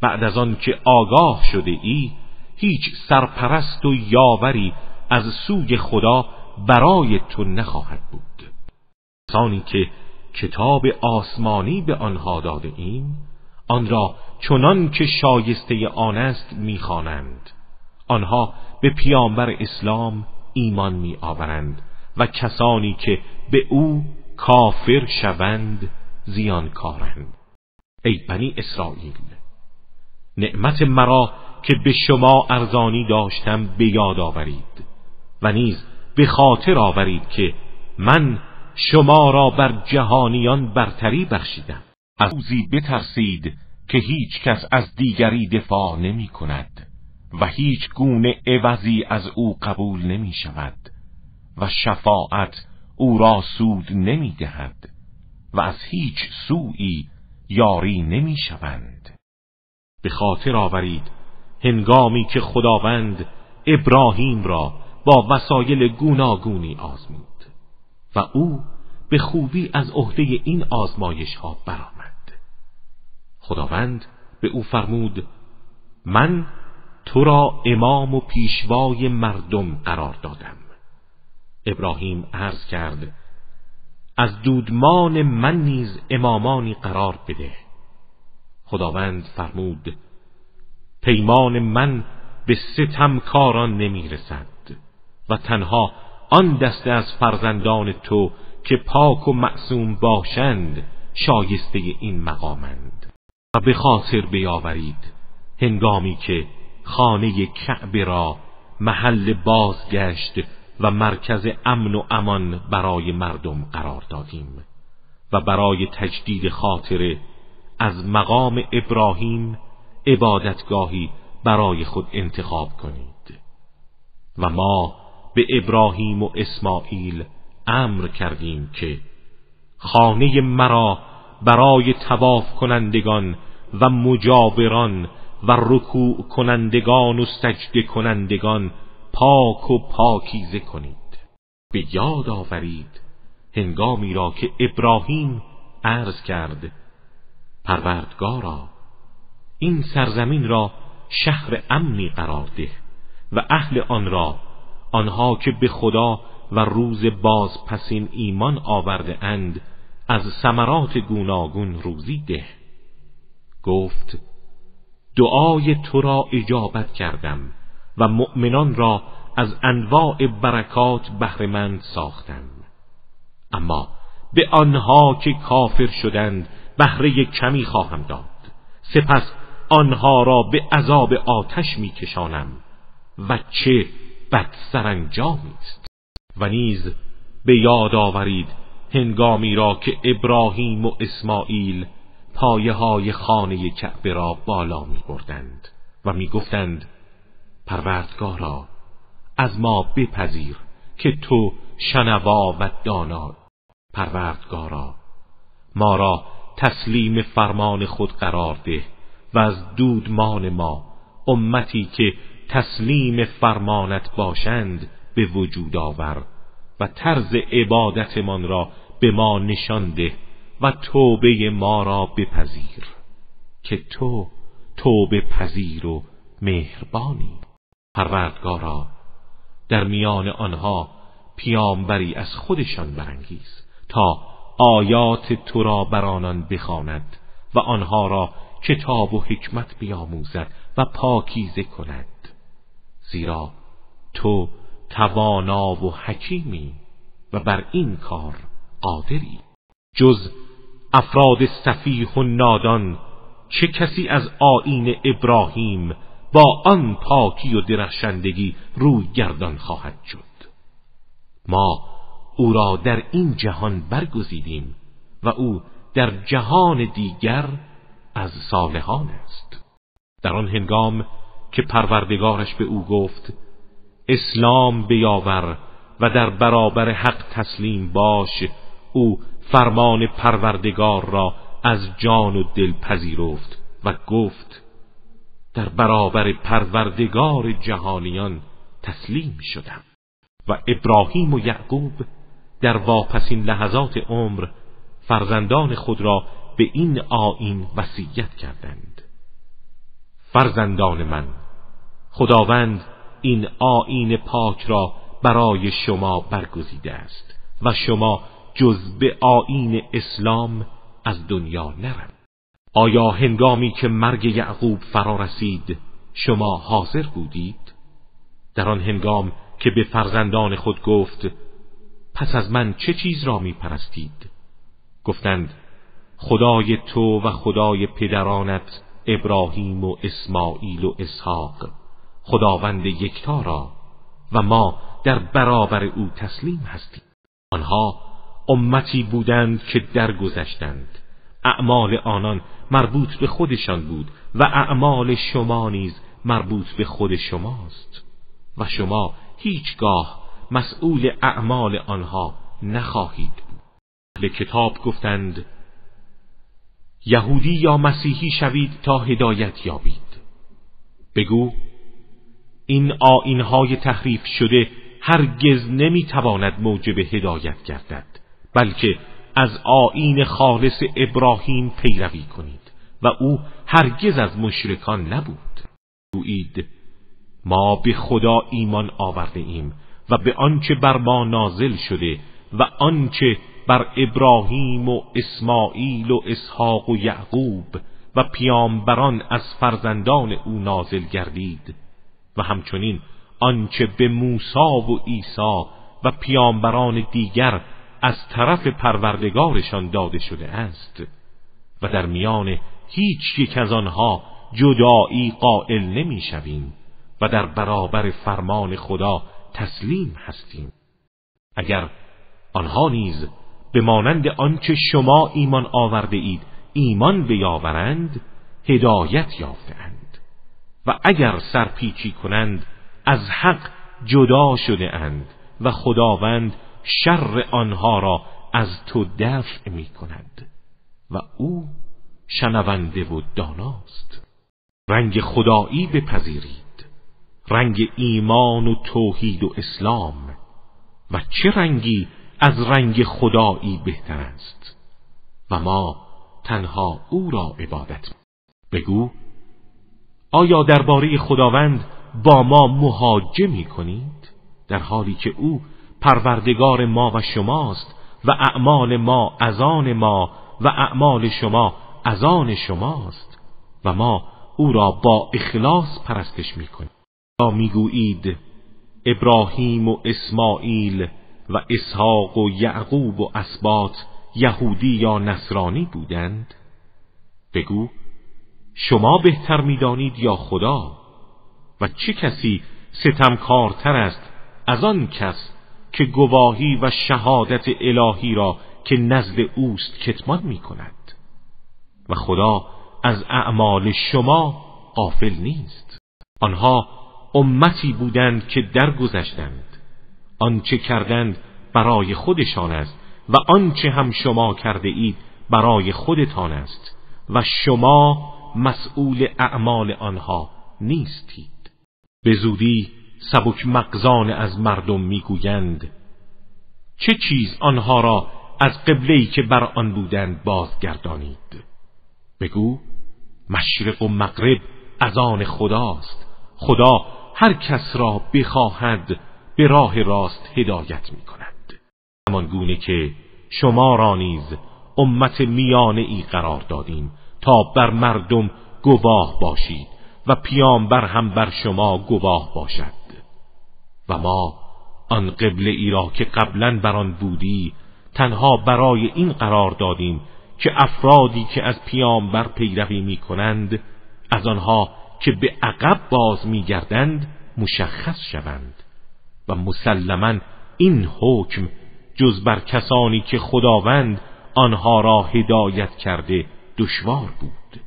بعد از آن که آگاه شده ای هیچ سرپرست و یاوری از سوی خدا برای تو نخواهد بود. کسانی که کتاب آسمانی به آنها داده ایم آن را چنان که شایسته آن است می‌خوانند. آنها به پیامبر اسلام ایمان می آورند و کسانی که به او کافر شوند زیانکارند. ای بنی اسرائیل نعمت مرا که به شما ارزانی داشتم به یاد آورید. و نیز به خاطر آورید که من شما را بر جهانیان برتری بخشیدم. از روزی بترسید که هیچ کس از دیگری دفاع نمی کند و هیچ گونه عوضی از او قبول نمی شود و شفاعت او را سود نمی دهد و از هیچ سوی یاری نمی شوند. به خاطر آورید هنگامی که خداوند ابراهیم را با وسایل گوناگونی آزمود و او به خوبی از عهده این آزمایش ها برآمد. خداوند به او فرمود من تو را امام و پیشوای مردم قرار دادم. ابراهیم عرض کرد از دودمان من نیز امامانی قرار بده. خداوند فرمود پیمان من به ستمکاران نمی‌رسد. و تنها آن دسته از فرزندان تو که پاک و معصوم باشند شایسته این مقامند. و به خاطر بیاورید هنگامی که خانه کعبه را محل بازگشت و مرکز امن و امان برای مردم قرار دادیم و برای تجدید خاطره از مقام ابراهیم عبادتگاهی برای خود انتخاب کنید. و ما به ابراهیم و اسماعیل امر کردیم که خانه مرا برای تواف کنندگان و مجاوران و رکوع کنندگان و سجده کنندگان پاک و پاکیزه کنید. به یاد آورید هنگامی را که ابراهیم عرض کرد پروردگارا این سرزمین را شهر امنی قرار ده و اهل آن را آنها که به خدا و روز باز پسین ایمان آورده اند از ثمرات گوناگون روزی ده. گفت دعای تو را اجابت کردم و مؤمنان را از انواع برکات بهرهمند ساختم. اما به آنها که کافر شدند بهره کمی خواهم داد. سپس آنها را به عذاب آتش میکشانم. و چه بد سرانجامی است. و نیز به یاد آورید هنگامی را که ابراهیم و اسماعیل پایه های خانه کعبه را بالا می بردند و می گفتند پروردگارا از ما بپذیر که تو شنوا و دانا. پروردگارا ما را تسلیم فرمان خود قرار ده و از دودمان ما امتی که تسلیم فرمانت باشند به وجود آور و طرز عبادتمان را به ما نشان ده و توبه ما را بپذیر که تو توبه پذیر و مهربانی. پروردگارا در میان آنها پیامبری از خودشان برانگیز تا آیات تو را بر آنان بخواند و آنها را کتاب و حکمت بیاموزد و پاکیزه کند. زیرا تو توانا و حکیمی و بر این کار قادری. جز افراد صفیح و نادان چه کسی از آین ابراهیم با آن پاکی و درخشندگی روی گردان خواهد شد؟ ما او را در این جهان برگزیدیم و او در جهان دیگر از صالحان است. در آن هنگام که پروردگارش به او گفت اسلام بیاور و در برابر حق تسلیم باش او فرمان پروردگار را از جان و دل پذیرفت و گفت در برابر پروردگار جهانیان تسلیم شدم. و ابراهیم و یعقوب در واپسین لحظات عمر فرزندان خود را به این آین وصیت کردند. فرزندان من خداوند این آین پاک را برای شما برگزیده است و شما جز به آین اسلام از دنیا نرم آیا هنگامی که مرگ یعقوب فرا رسید شما حاضر بودید؟ در آن هنگام که به فرزندان خود گفت پس از من چه چیز را می پرستید گفتند خدای تو و خدای پدرانت ابراهیم و اسماعیل و اسحاق. خداوند یکتا را و ما در برابر او تسلیم هستیم. آنها امتی بودند که درگذشتند. اعمال آنان مربوط به خودشان بود و اعمال شما نیز مربوط به خود شماست. و شما هیچگاه مسئول اعمال آنها نخواهید به کتاب گفتند یهودی یا مسیحی شوید تا هدایت یابید. بگو این آینهای تحریف شده هرگز نمی‌تواند موجب هدایت گردد بلکه از آین خالص ابراهیم پیروی کنید و او هرگز از مشرکان نبود. گویید ما به خدا ایمان آورده ایم و به آنچه بر ما نازل شده و آنچه بر ابراهیم و اسماعیل و اسحاق و یعقوب و پیامبران از فرزندان او نازل گردید و همچنین آنچه به موسی و عیسی و پیامبران دیگر از طرف پروردگارشان داده شده است و در میان هیچ یک از آنها جدایی قائل نمی‌شویم و در برابر فرمان خدا تسلیم هستیم. اگر آنها نیز به مانند آنچه شما ایمان آورده اید ایمان بیاورند هدایت یافتند و اگر سرپیچی کنند از حق جدا شده اند و خداوند شر آنها را از تو دفع می کند و او شنونده و داناست. رنگ خدایی بپذیرید. رنگ ایمان و توحید و اسلام. و چه رنگی از رنگ خدایی بهتر است؟ و ما تنها او را عبادت بگو. آیا درباره خداوند با ما مهاجه می کنید در حالی که او پروردگار ما و شماست و اعمال ما از آن ما و اعمال شما از آن شماست و ما او را با اخلاص پرستش می می‌گویید ابراهیم و اسماعیل و اسحاق و یعقوب و اسبات یهودی یا نصرانی بودند؟ بگو شما بهتر می‌دانید یا خدا؟ و چه کسی ستمکارتر است از آن کس که گواهی و شهادت الهی را که نزد اوست کتمان می کند و خدا از اعمال شما غافل نیست. آنها امتی بودند که درگذشتند. آنچه کردند برای خودشان است و آنچه هم شما کرده اید برای خودتان است. و شما مسئول اعمال آنها نیستید. به زودی سبک مقزان از مردم می‌گویند چه چیز آنها را از قبله‌ای که بر آن بودند بازگردانید؟ بگو مشرق و مغرب از آن خداست. خدا هر کس را بخواهد به راه راست هدایت می کند همان گونه که شما را نیز امت میانه ای قرار دادیم. تا بر مردم گواه باشید و پیامبر هم بر شما گواه باشد. و ما آن قبله ای را که قبلا بر آن بودی تنها برای این قرار دادیم که افرادی که از پیامبر پیروی می کنند از آنها که به عقب باز میگردند مشخص شوند. و مسلما این حکم جز بر کسانی که خداوند آنها را هدایت کرده دشوار بود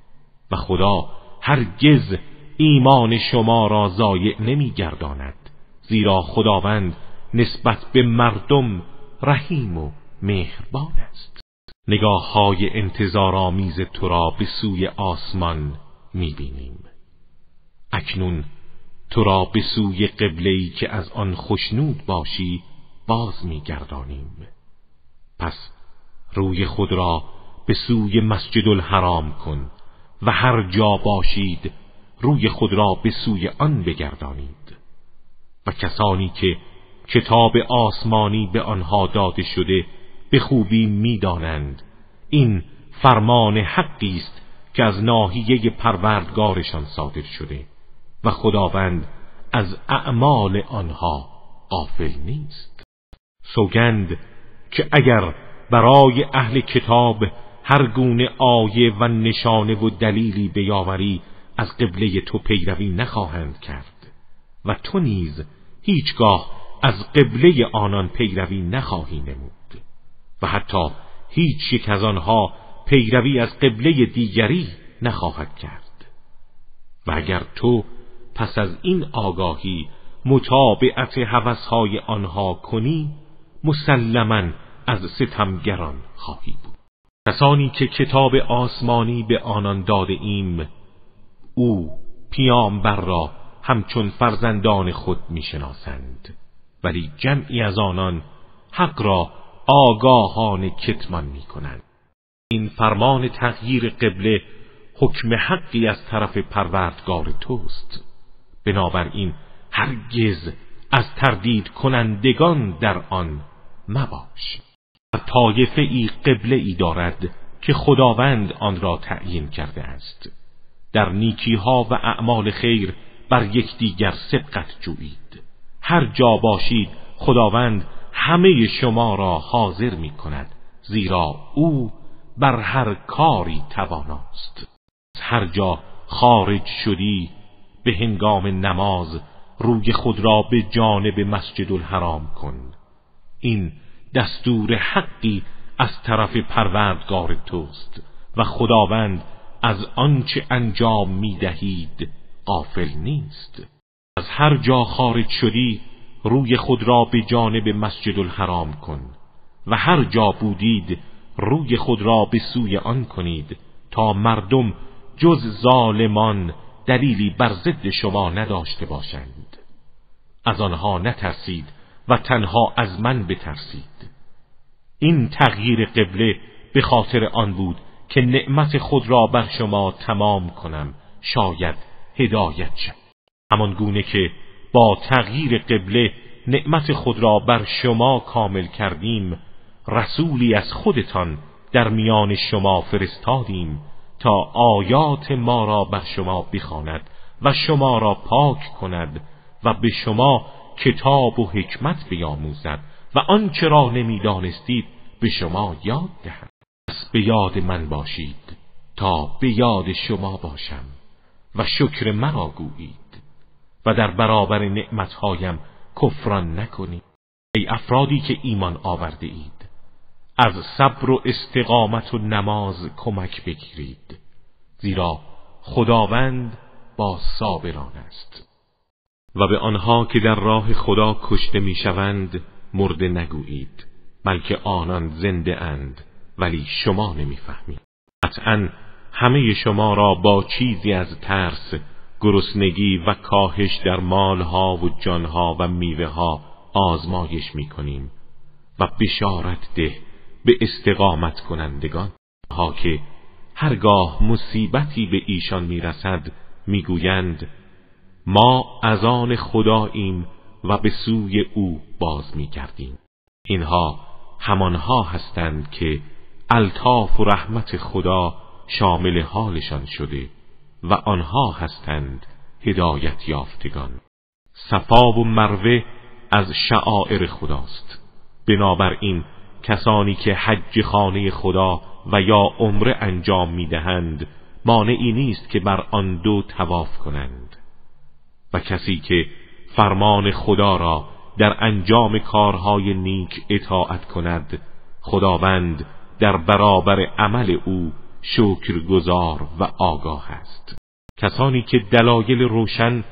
و خدا هرگز ایمان شما را ضایع نمیگرداند زیرا خداوند نسبت به مردم رحیم و مهربان است. نگاه های انتظار آمیز تو را به سوی آسمان می‌بینیم. اکنون تو را به سوی قبله‌ای که از آن خشنود باشی باز میگردانیم. پس روی خود را به سوی مسجد الحرام کن و هر جا باشید روی خود را به سوی آن بگردانید. و کسانی که کتاب آسمانی به آنها داده شده به خوبی می‌دانند. این فرمان حقی است که از ناحیه پروردگارشان صادر شده و خداوند از اعمال آنها غافل نیست. سوگند که اگر برای اهل کتاب هر گونه آیه و نشانه و دلیلی بیاوری از قبله تو پیروی نخواهند کرد. و تو نیز هیچگاه از قبله آنان پیروی نخواهی نمود. و حتی هیچ یک از آنها پیروی از قبله دیگری نخواهد کرد. و اگر تو پس از این آگاهی متابعت حوثهای آنها کنی مسلما از ستمگران خواهی بود. کسانی که کتاب آسمانی به آنان داده ایم او پیامبر را همچون فرزندان خود می‌شناسند. ولی جمعی از آنان حق را آگاهان کتمان می کنند این فرمان تغییر قبله حکم حقی از طرف پروردگار توست. بنابراین هرگز از تردید کنندگان در آن مباش. طایفه ای قبله ای دارد که خداوند آن را تعیین کرده است. در نیکی ها و اعمال خیر بر یکدیگر سبقت جویید. هر جا باشید خداوند همه شما را حاضر می کند زیرا او بر هر کاری تواناست. هر جا خارج شدی به هنگام نماز روی خود را به جانب مسجد الحرام کن. این دستور حقی از طرف پروردگار توست و خداوند از آنچه انجام می دهید غافل نیست. از هر جا خارج شدی روی خود را به جانب مسجد الحرام کن و هر جا بودید روی خود را به سوی آن کنید تا مردم جز ظالمان دلیلی بر ضد شما نداشته باشند. از آنها نترسید و تنها از من بترسید. این تغییر قبله به خاطر آن بود که نعمت خود را بر شما تمام کنم شاید هدایت شد همان گونه که با تغییر قبله نعمت خود را بر شما کامل کردیم رسولی از خودتان در میان شما فرستادیم تا آیات ما را بر شما بخواند و شما را پاک کند و به شما کتاب و حکمت بیاموزد و آنچه را نمی‌دانستید به شما یاد دهد پس به یاد من باشید تا به یاد شما باشم و شکر مرا گویید و در برابر نعمتهایم کفران نکنید. ای افرادی که ایمان آورده اید از صبر و استقامت و نماز کمک بگیرید زیرا خداوند با صابران است. و به آنها که در راه خدا کشته می‌شوند مرده نگویید بلکه آنان زنده اند ولی شما نمی‌فهمید. قطعا همه شما را با چیزی از ترس گرسنگی و کاهش در مالها و جانها و میوه ها آزمایش می‌کنیم و بشارت ده به استقامت کنندگان. ها که هرگاه مصیبتی به ایشان می‌رسد می‌گویند ما از آن خداییم و به سوی او باز میگردیم اینها همانها هستند که الطاف و رحمت خدا شامل حالشان شده و آنها هستند هدایت یافتگان. صفا و مروه از شعائر خداست. بنابراین کسانی که حج خانه خدا و یا عمره انجام می‌دهند مانعی نیست که بر آن دو تواف کنند. و کسی که فرمان خدا را در انجام کارهای نیک اطاعت کند خداوند در برابر عمل او شکرگزار و آگاه است. کسانی که دلایل روشن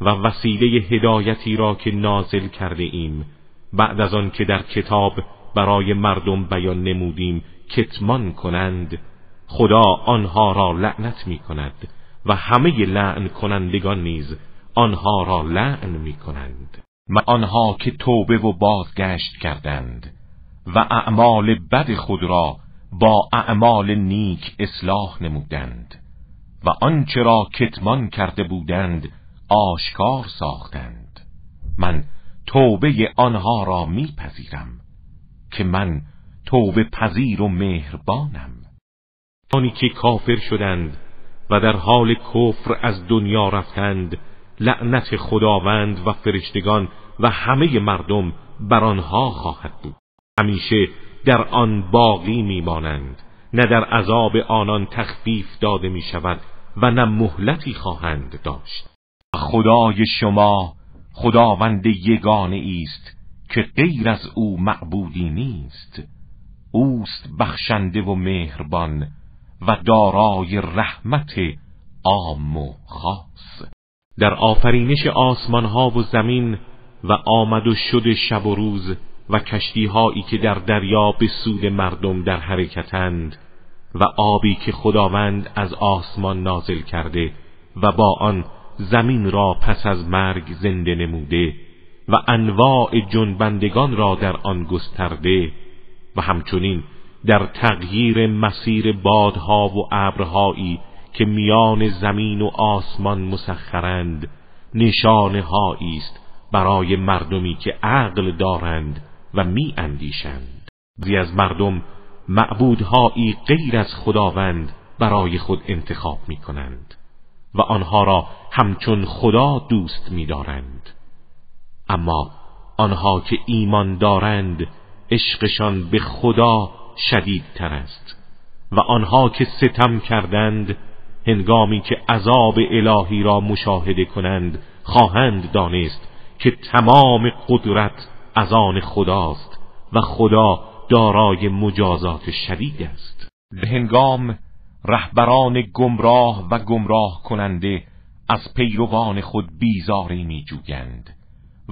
و وسیله هدایتی را که نازل کرده ایم بعد از آن که در کتاب برای مردم بیان نمودیم کتمان کنند خدا آنها را لعنت می کند و همه لعن کنندگان نیز آنها را لعن می کنند آنها که توبه و بازگشت کردند و اعمال بد خود را با اعمال نیک اصلاح نمودند و آنچه را کتمان کرده بودند آشکار ساختند. من توبه آنها را میپذیرم که من توبه پذیر و مهربانم. آنی که کافر شدند و در حال کفر از دنیا رفتند لعنت خداوند و فرشتگان و همه مردم بر آنها خواهد بود. همیشه در آن باقی میمانند. نه در عذاب آنان تخفیف داده می شود و نه مهلتی خواهند داشت. خدای شما خداوند یگانه است که غیر از او معبودی نیست. اوست بخشنده و مهربان و دارای رحمت عام و خاص. در آفرینش آسمان ها و زمین و آمد و شد شب و روز و کشتی هایی که در دریا به سود مردم در حرکتند و آبی که خداوند از آسمان نازل کرده و با آن زمین را پس از مرگ زنده نموده و انواع جنبندگان را در آن گسترده و همچنین در تغییر مسیر بادها و ابرهایی که میان زمین و آسمان مسخرند نشانه است برای مردمی که عقل دارند و می اندیشند زی از مردم معبودهایی غیر از خداوند برای خود انتخاب می کنند و آنها را همچون خدا دوست می دارند. اما آنها که ایمان دارند عشقشان به خدا شدیدتر است و آنها که ستم کردند هنگامی که عذاب الهی را مشاهده کنند خواهند دانست که تمام قدرت از آن خداست و خدا دارای مجازات شدید است. به هنگام رهبران گمراه و گمراه کننده از پیروان خود بیزاری می جوگند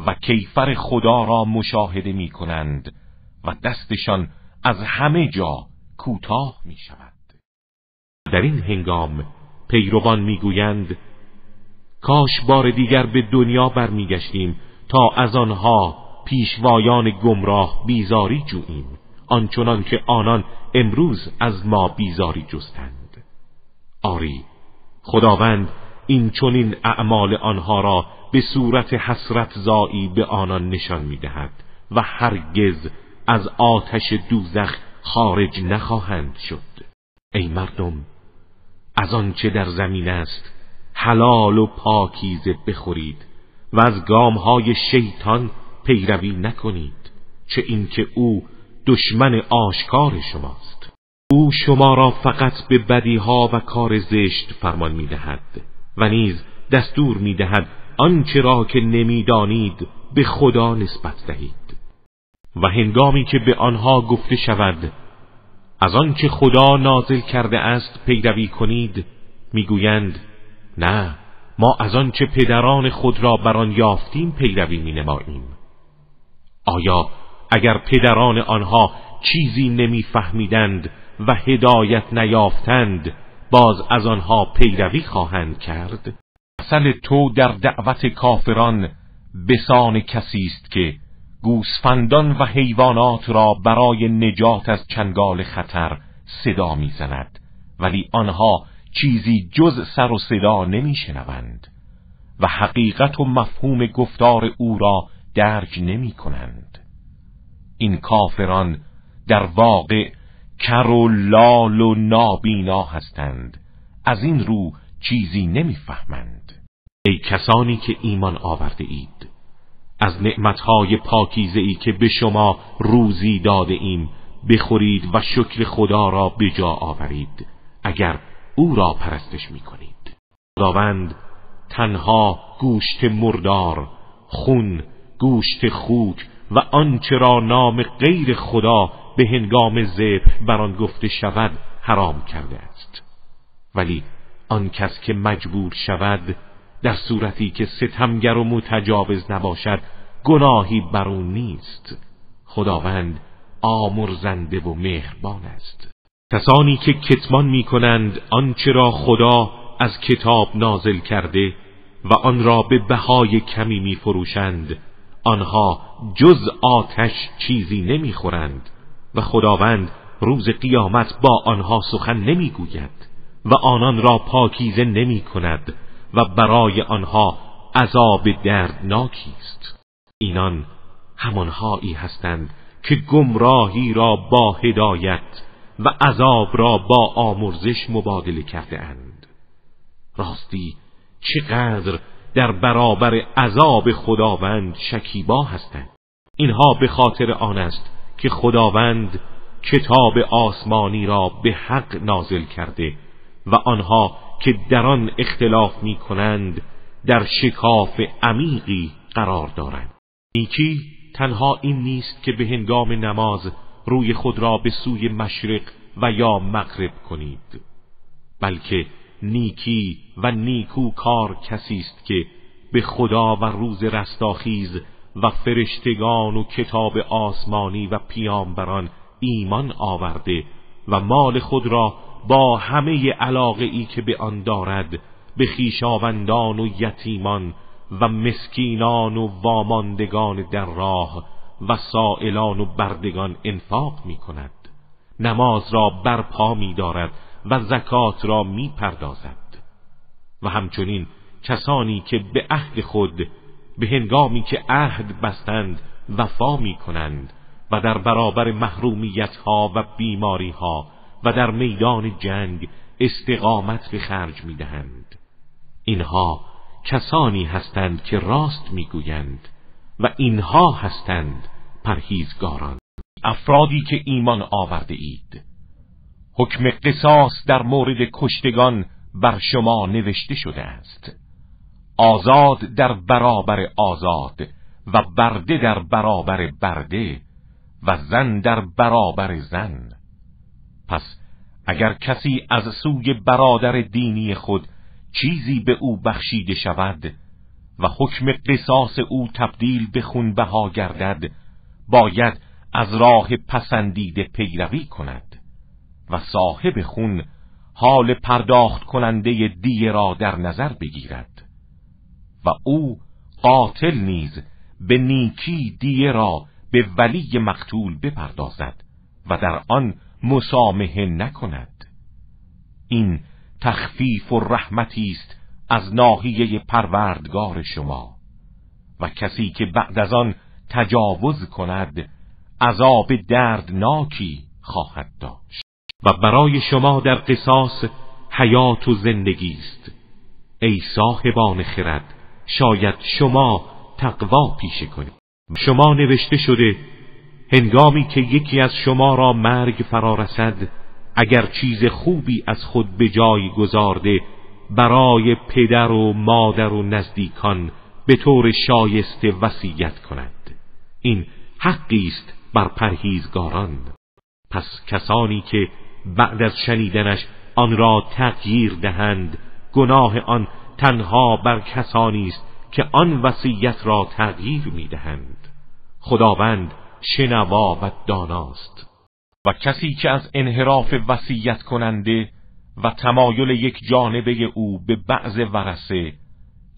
و کیفر خدا را مشاهده می کنند و دستشان از همه جا کوتاه می شود در این هنگام پیروان می‌گویند کاش بار دیگر به دنیا برمیگشتیم تا از آنها پیشوایان گمراه بیزاری جوییم آنچنان که آنان امروز از ما بیزاری جستند. آری خداوند این چنین اعمال آنها را به صورت حسرت زایی به آنان نشان می‌دهد و هرگز از آتش دوزخ خارج نخواهند شد. ای مردم از آنچه در زمین است حلال و پاکیزه بخورید و از گامهای شیطان پیروی نکنید چه اینکه او دشمن آشکار شماست. او شما را فقط به بدیها و کار زشت فرمان می‌دهد و نیز دستور می‌دهد آنچه را که نمی‌دانید به خدا نسبت دهید. و هنگامی که به آنها گفته شود از آنچه خدا نازل کرده است پیروی کنید می‌گویند نه ما از آنچه پدران خود را بر آن یافتیم پیروی مینماییم. آیا اگر پدران آنها چیزی نمیفهمیدند و هدایت نیافتند باز از آنها پیروی خواهند کرد؟ مثل تو در دعوت کافران بسان کسی است که گوسفندان و حیوانات را برای نجات از چنگال خطر صدا می‌زند. ولی آنها چیزی جز سر و صدا نمیشنوند و حقیقت و مفهوم گفتار او را درک نمی کنند این کافران در واقع کر و لال و نابینا هستند. از این رو چیزی نمی‌فهمند. ای کسانی که ایمان آورده اید از نعمتهای پاکیزه ای که به شما روزی داده ایم بخورید و شکر خدا را به جا آورید اگر او را پرستش می کنید خداوند تنها گوشت مردار خون گوشت خوک و آنچه را نام غیر خدا به هنگام ذبح بر آن گفته شود حرام کرده است. ولی آن کس که مجبور شود در صورتی که ستمگر و متجاوز نباشد گناهی بر او نیست. خداوند آمرزنده و مهربان است. کسانی که کتمان می کنند آنچه را خدا از کتاب نازل کرده و آن را به بهای کمی می فروشند آنها جز آتش چیزی نمی خورند و خداوند روز قیامت با آنها سخن نمی گوید و آنان را پاکیزه نمی کند و برای آنها عذاب دردناکی است اینان همانهایی هستند که گمراهی را با هدایت و عذاب را با آمرزش مبادله کرده اند راستی چقدر در برابر عذاب خداوند شکیبا هستند. اینها به خاطر آن است که خداوند کتاب آسمانی را به حق نازل کرده و آنها که در آن اختلاف می کنند در شکاف عمیقی قرار دارند. نیکی تنها این نیست که به هنگام نماز روی خود را به سوی مشرق و یا مغرب کنید بلکه نیکی و نیکو کار کسی است که به خدا و روز رستاخیز و فرشتگان و کتاب آسمانی و پیامبران ایمان آورده و مال خود را با همه علاقه ای که به آن دارد به خیشاوندان و یتیمان و مسکینان و واماندگان در راه و سائلان و بردگان انفاق می کند نماز را برپا می دارد و زکات را می پردازد و همچنین کسانی که به عهد خود به هنگامی که عهد بستند وفا می کنند و در برابر محرومیت ها و بیماری ها و در میدان جنگ استقامت به خرج می دهند اینها کسانی هستند که راست می‌گویند و اینها هستند پرهیزگاران. افرادی که ایمان آورده اید. حکم قصاص در مورد کشتگان بر شما نوشته شده است. آزاد در برابر آزاد و برده در برابر برده و زن در برابر زن. پس اگر کسی از سوی برادر دینی خود چیزی به او بخشیده شود و حکم قصاص او تبدیل به خونبها گردد باید از راه پسندیده پیروی کند و صاحب خون حال پرداخت کننده دیه را در نظر بگیرد و او قاتل نیز به نیکی دیه را به ولی مقتول بپردازد و در آن مسامحه نکند. این تخفیف و رحمتی است از ناحیه پروردگار شما. و کسی که بعد از آن تجاوز کند عذاب دردناکی خواهد داشت. و برای شما در قصاص حیات و زندگی است. ای صاحبان خرد شاید شما تقوا پیشه کنید. شما نوشته شده هنگامی که یکی از شما را مرگ فرا رسد اگر چیز خوبی از خود به جای گذارده برای پدر و مادر و نزدیکان به طور شایسته وصیت کند. این حقی است بر پرهیزگاران. پس کسانی که بعد از شنیدنش آن را تغییر دهند گناه آن تنها بر کسانی است که آن وصیت را تغییر می‌دهند. خداوند شنوا و داناست و کسی که از انحراف وصیت کننده و تمایل یک جانبه او به بعض ورسه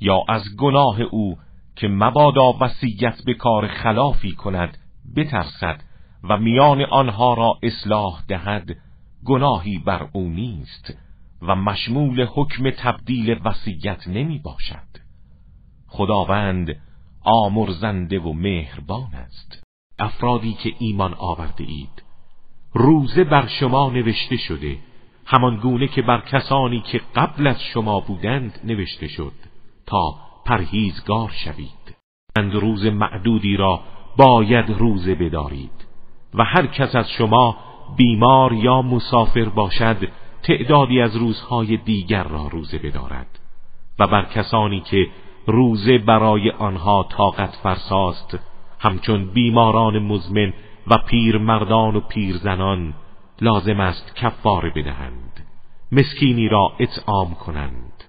یا از گناه او که مبادا وصیت به کار خلافی کند بترسد و میان آنها را اصلاح دهد گناهی بر او نیست و مشمول حکم تبدیل وصیت نمی باشد. خداوند آمرزنده و مهربان است. افرادی که ایمان آورده اید. روزه بر شما نوشته شده همان گونه که بر کسانی که قبل از شما بودند نوشته شد تا پرهیزگار شوید. اند روز معدودی را باید روزه بدارید. و هر کس از شما بیمار یا مسافر باشد تعدادی از روزهای دیگر را روزه بدارد. و بر کسانی که روزه برای آنها طاقت فرساست همچون بیماران مزمن و پیرمردان و پیرزنان لازم است کفاره بدهند مسکینی را اطعام کنند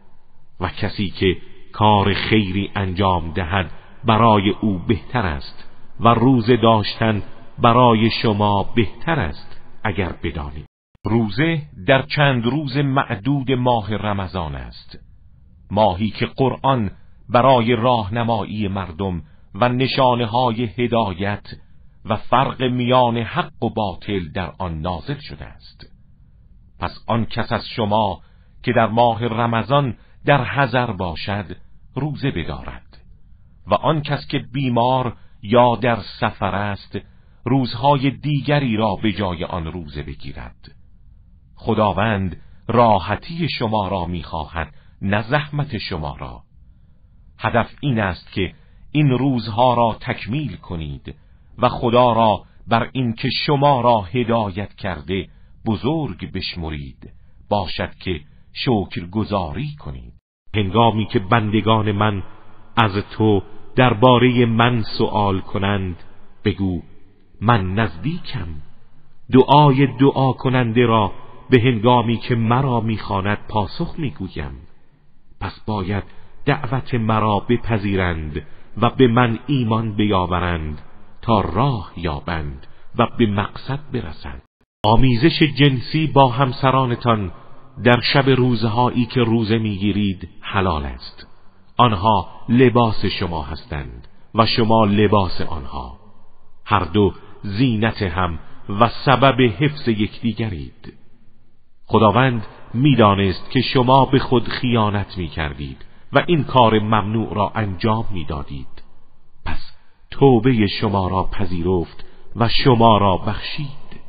و کسی که کار خیری انجام دهد برای او بهتر است و روزه داشتن برای شما بهتر است اگر بدانید. روزه در چند روز معدود ماه رمضان است. ماهی که قرآن برای راهنمایی مردم و نشانه های هدایت و فرق میان حق و باطل در آن نازل شده است. پس آن کس از شما که در ماه رمضان در حذر باشد روزه بدارد. و آن کس که بیمار یا در سفر است روزهای دیگری را به جای آن روزه بگیرد. خداوند راحتی شما را می‌خواهد نه زحمت شما را. هدف این است که این روزها را تکمیل کنید و خدا را بر اینکه شما را هدایت کرده بزرگ بشمرید. باشد که شکر گذاری کنید. هنگامی که بندگان من از تو درباره من سوال کنند بگو من نزدیکم. دعای دعا کننده را به هنگامی که مرا می‌خواند پاسخ می‌گویم. پس باید دعوت مرا بپذیرند و به من ایمان بیاورند تا راه یابند و به مقصد برسند. آمیزش جنسی با همسرانتان در شب روزهایی که روزه می‌گیرید حلال است. آنها لباس شما هستند و شما لباس آنها. هر دو زینت هم و سبب حفظ یکدیگرید. خداوند می‌دانست که شما به خود خیانت می کردید و این کار ممنوع را انجام می‌دادید. پس توبه شما را پذیرفت و شما را بخشید.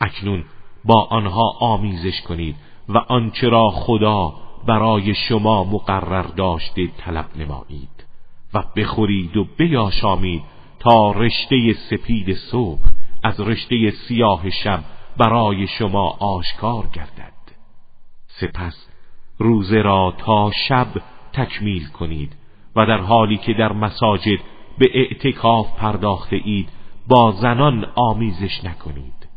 اکنون با آنها آمیزش کنید و آنچه را خدا برای شما مقرر داشته طلب نمایید و بخورید و بیاشامید تا رشته سپید صبح از رشته سیاه شب برای شما آشکار گردد. سپس روزه را تا شب تکمیل کنید و در حالی که در مساجد به اعتکاف پرداخته اید با زنان آمیزش نکنید.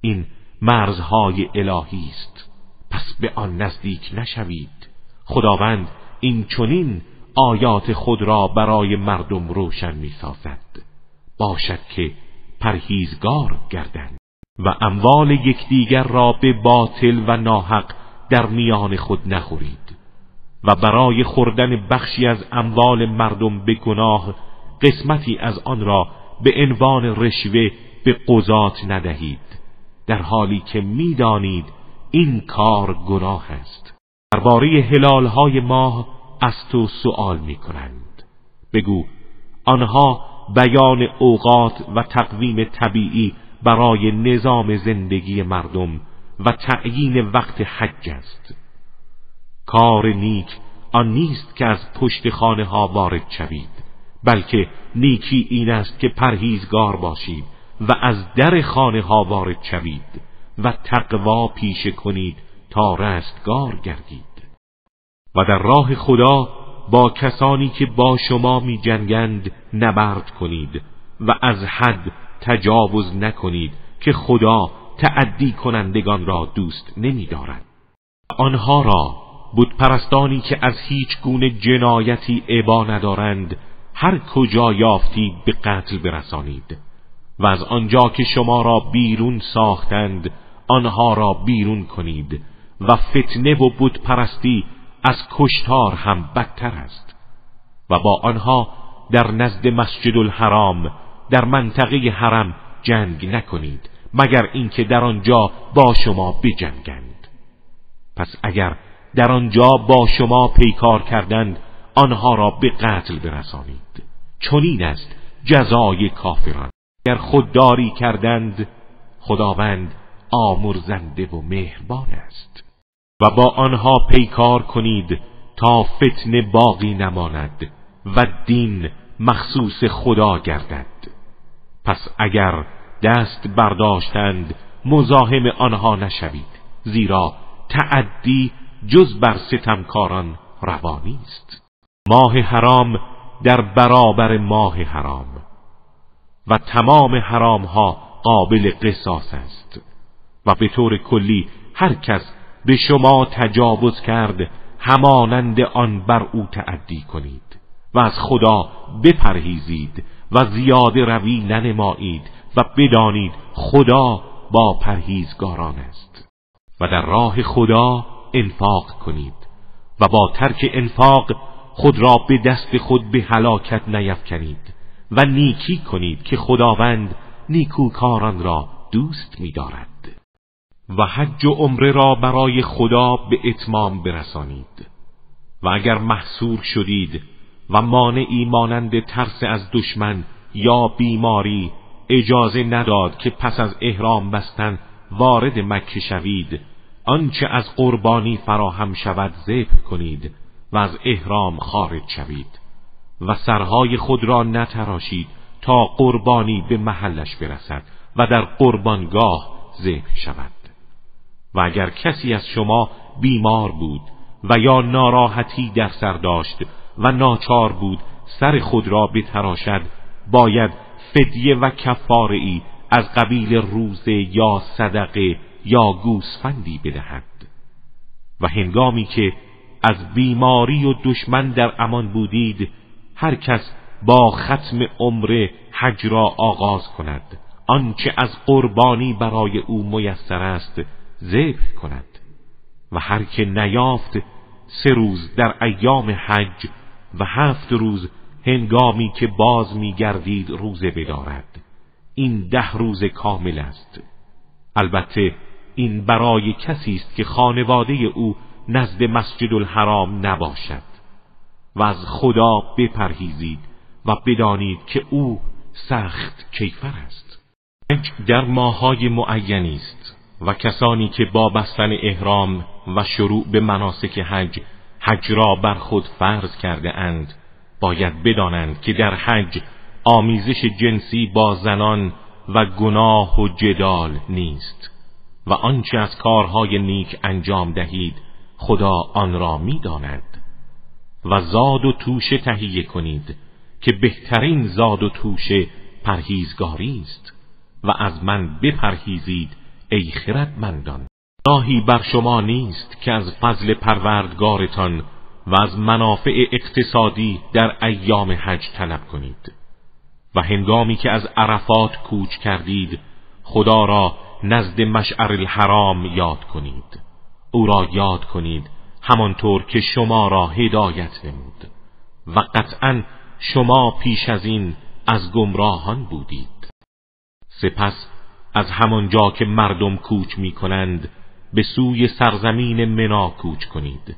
این مرزهای الهی است. پس به آن نزدیک نشوید. خداوند این چنین آیات خود را برای مردم روشن می سازد باشد که پرهیزگار گردند و اموال یکدیگر را به باطل و ناحق در میان خود نخورید. و برای خوردن بخشی از اموال مردم به گناه قسمتی از آن را به عنوان رشوه به قضات ندهید. در حالی که می‌دانید این کار گناه است. درباره های ماه از تو سؤال می کنند بگو آنها بیان اوقات و تقویم طبیعی برای نظام زندگی مردم و تعیین وقت حج است. کار نیک آن نیست که از پشت خانه ها وارد شوید بلکه نیکی این است که پرهیزگار باشید و از در خانه ها وارد شوید و تقوا پیشه کنید تا رستگار گردید و در راه خدا با کسانی که با شما می جنگند نبرد کنید و از حد تجاوز نکنید که خدا تعدی کنندگان را دوست نمی دارد. آنها را بود پرستانی که از هیچ گونه جنایتی عبا ندارند هر کجا یافتید به قتل برسانید. و از آنجا که شما را بیرون ساختند آنها را بیرون کنید. و فتنه و بود پرستی از کشتار هم بدتر است. و با آنها در نزد مسجد الحرام در منطقه حرم جنگ نکنید مگر اینکه در آنجا با شما بجنگند. پس اگر در آنجا با شما پیکار کردند آنها را به قتل برسانید. چنین است جزای کافران. اگر خودداری کردند خداوند آمرزنده و مهربان است. و با آنها پیکار کنید تا فتنه باقی نماند و دین مخصوص خدا گردد. پس اگر دست برداشتند مزاحم آنها نشوید زیرا تعدی جز بر ستمکاران روانی است. ماه حرام در برابر ماه حرام و تمام حرام ها قابل قصاص است و به طور کلی هر کس به شما تجاوز کرد همانند آن بر او تعدی کنید و از خدا بپرهیزید و زیاده روی ننمایید و بدانید خدا با پرهیزگاران است. و در راه خدا انفاق کنید و با ترک انفاق خود را به دست خود به هلاکت نیفکنید و نیکی کنید که خداوند نیکوکاران را دوست می‌دارد. و حج و عمره را برای خدا به اتمام برسانید. و اگر محصور شدید و مانعی مانند ترس از دشمن یا بیماری اجازه نداد که پس از احرام بستن وارد مکه شوید آنچه از قربانی فراهم شود ذبح کنید و از احرام خارج شوید و سرهای خود را نتراشید تا قربانی به محلش برسد و در قربانگاه ذبح شود. و اگر کسی از شما بیمار بود و یا ناراحتی در سر داشت و ناچار بود سر خود را بتراشد باید فدیه و کفاره ای از قبیل روزه یا صدقه یا گوسفندی بدهد. و هنگامی که از بیماری و دشمن در امان بودید هر کس با ختم عمر حج را آغاز کند. آنچه از قربانی برای او میسر است ذبح کند. و هر که نیافت سه روز در ایام حج و هفت روز هنگامی که باز میگردید روزه بدارد. این ده روز کامل است. البته این برای کسی است که خانواده او نزد مسجد الحرام نباشد و از خدا بپرهیزید و بدانید که او سخت کیفر است. در ماهای معینی است و کسانی که با بستن احرام و شروع به مناسک حج حج را بر خود فرض کرده اند باید بدانند که در حج آمیزش جنسی با زنان و گناه و جدال نیست. و آنچه از کارهای نیک انجام دهید خدا آن را می‌داند. و زاد و توشه تهیه کنید که بهترین زاد و توشه پرهیزگاری است. و از من بپرهیزید ای خردمندان. راهی بر شما نیست که از فضل پروردگارتان و از منافع اقتصادی در ایام حج طلب کنید. و هنگامی که از عرفات کوچ کردید خدا را نزد مشعر الحرام یاد کنید. او را یاد کنید همانطور که شما را هدایت نمود. و قطعا شما پیش از این از گمراهان بودید. سپس از همانجا که مردم کوچ می کنند به سوی سرزمین منا کوچ کنید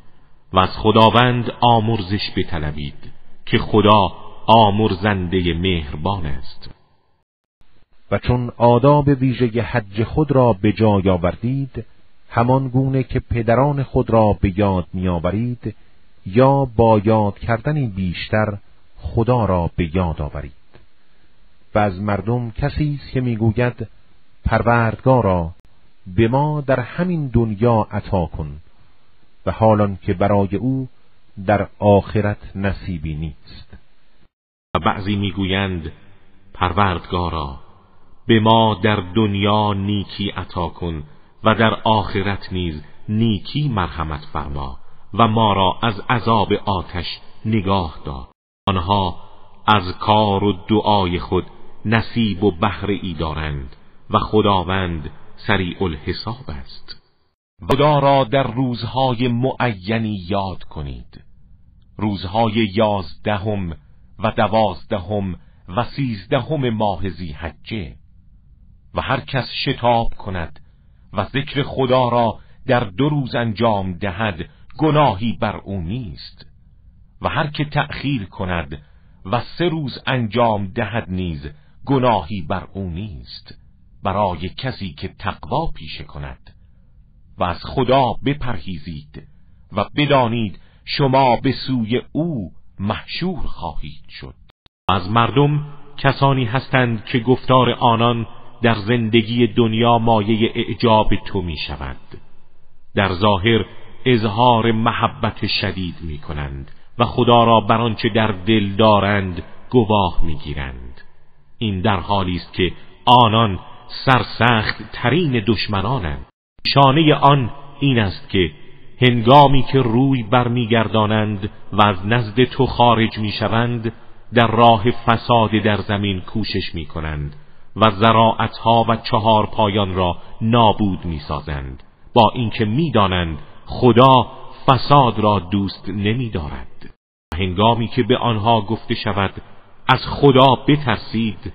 و از خداوند آمرزش بطلبید که خدا آمرزنده مهربان است. و چون آداب ویژه حج خود را به جای آوردید همان گونه که پدران خود را به یاد میآورید یا با یاد کردنی بیشتر خدا را به یاد آورید. و از مردم کسی است که می‌گوید پروردگارا به ما در همین دنیا عطا کن و حالان که برای او در آخرت نصیبی نیست. و بعضی می‌گویند پروردگارا به ما در دنیا نیکی عطا کن و در آخرت نیز نیکی مرحمت فرما و ما را از عذاب آتش نگاه دار. آنها از کار و دعای خود نصیب و بهره ای دارند و خداوند سریع الحساب است. خدا را در روزهای معینی یاد کنید. روزهای یازدهم و دوازدهم و سیزدهم ماه زیحجه و هر کس شتاب کند و ذکر خدا را در دو روز انجام دهد گناهی بر او نیست. و هر که تأخیر کند و سه روز انجام دهد نیز گناهی بر او نیست. برای کسی که تقوا پیشه کند. و از خدا بپرهیزید و بدانید شما به سوی او محشور خواهید شد. از مردم کسانی هستند که گفتار آنان در زندگی دنیا مایه اعجاب تو می شود در ظاهر اظهار محبت شدید می کنند و خدا را بر آنچه در دل دارند گواه می گیرند این در حالی است که آنان سرسخت ترین دشمنانند. شانه آن این است که هنگامی که روی برمیگردانند و از نزد تو خارج می‌شوند در راه فساد در زمین کوشش می‌کنند. و زراعتها و چهار پایان را نابود می‌سازند. با اینکه می‌دانند خدا فساد را دوست نمیدارد. هنگامی که به آنها گفته شود از خدا بترسید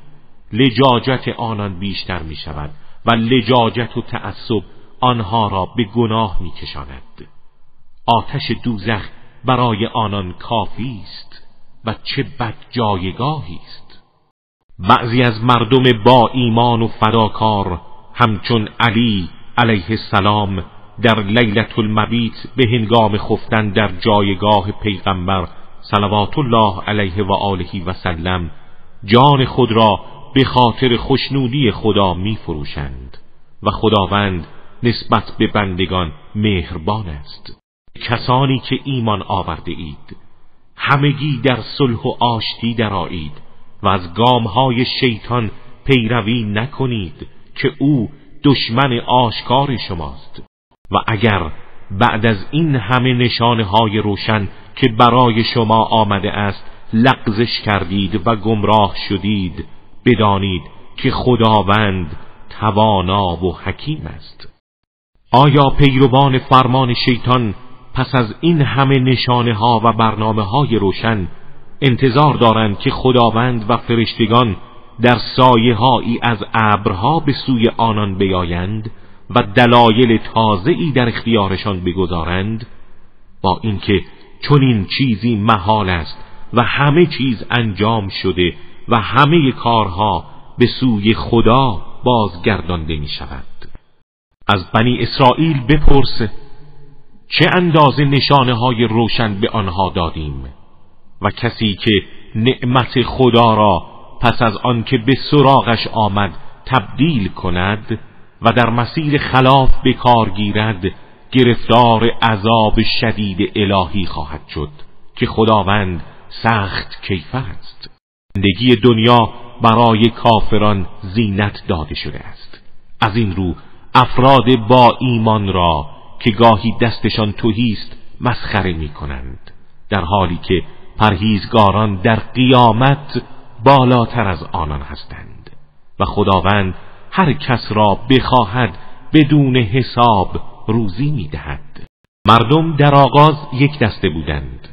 لجاجت آنان بیشتر می شود و لجاجت و تعصب آنها را به گناه می کشاند. آتش دوزخ برای آنان کافی است و چه بد جایگاهی است. بعضی از مردم با ایمان و فداکار همچون علی علیه السلام در لیلت المبیت به هنگام خفتن در جایگاه پیغمبر صلوات الله علیه و آله و سلم جان خود را به خاطر خوشنودی خدا می فروشند و خداوند نسبت به بندگان مهربان است. کسانی که ایمان آورده اید همگی در صلح و آشتی درآیید. و از گامهای شیطان پیروی نکنید که او دشمن آشکار شماست. و اگر بعد از این همه نشانه های روشن که برای شما آمده است لغزش کردید و گمراه شدید بدانید که خداوند توانا و حکیم است. آیا پیروان فرمان شیطان پس از این همه نشانه ها و برنامه های روشن انتظار دارند که خداوند و فرشتگان در سایه هایی از ابرها به سوی آنان بیایند و دلایل تازه ای در اختیارشان بگذارند با اینکه چنین چیزی محال است و همه چیز انجام شده و همه کارها به سوی خدا بازگردانده می شود از بنی اسرائیل بپرس چه اندازه نشانه های روشن به آنها دادیم؟ و کسی که نعمت خدا را پس از آنکه به سراغش آمد تبدیل کند و در مسیر خلاف به کار گیرد گرفتار عذاب شدید الهی خواهد شد که خداوند سخت کیفر است. زندگی دنیا برای کافران زینت داده شده است. از این رو افراد با ایمان را که گاهی دستشان توهی است مسخره می کنند در حالی که پرهیزگاران در قیامت بالاتر از آنان هستند. و خداوند هر کس را بخواهد بدون حساب روزی می‌دهد. مردم در آغاز یک دسته بودند.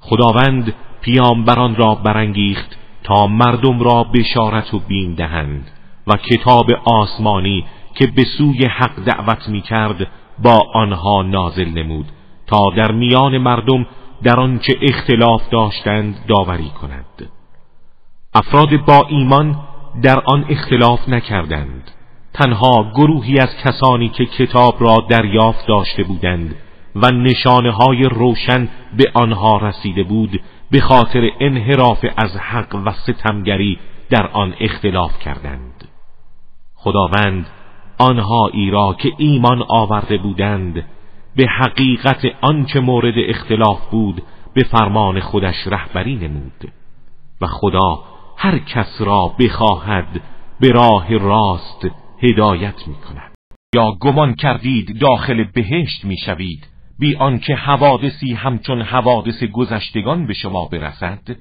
خداوند پیامبران را برانگیخت تا مردم را بشارت و بین دهند و کتاب آسمانی که به سوی حق دعوت می کرد با آنها نازل نمود تا در میان مردم در آنچه اختلاف داشتند داوری کند افراد با ایمان در آن اختلاف نکردند. تنها گروهی از کسانی که کتاب را دریافت داشته بودند و نشانه های روشن به آنها رسیده بود به خاطر انحراف از حق و ستمگری در آن اختلاف کردند. خداوند آنهایی را که ایمان آورده بودند به حقیقت آنچه مورد اختلاف بود به فرمان خودش رهبری نمود. و خدا هر کس را بخواهد به راه راست هدایت می کند یا گمان کردید داخل بهشت می شوید بی آنکه حوادثی همچون حوادث گذشتگان به شما برسد؟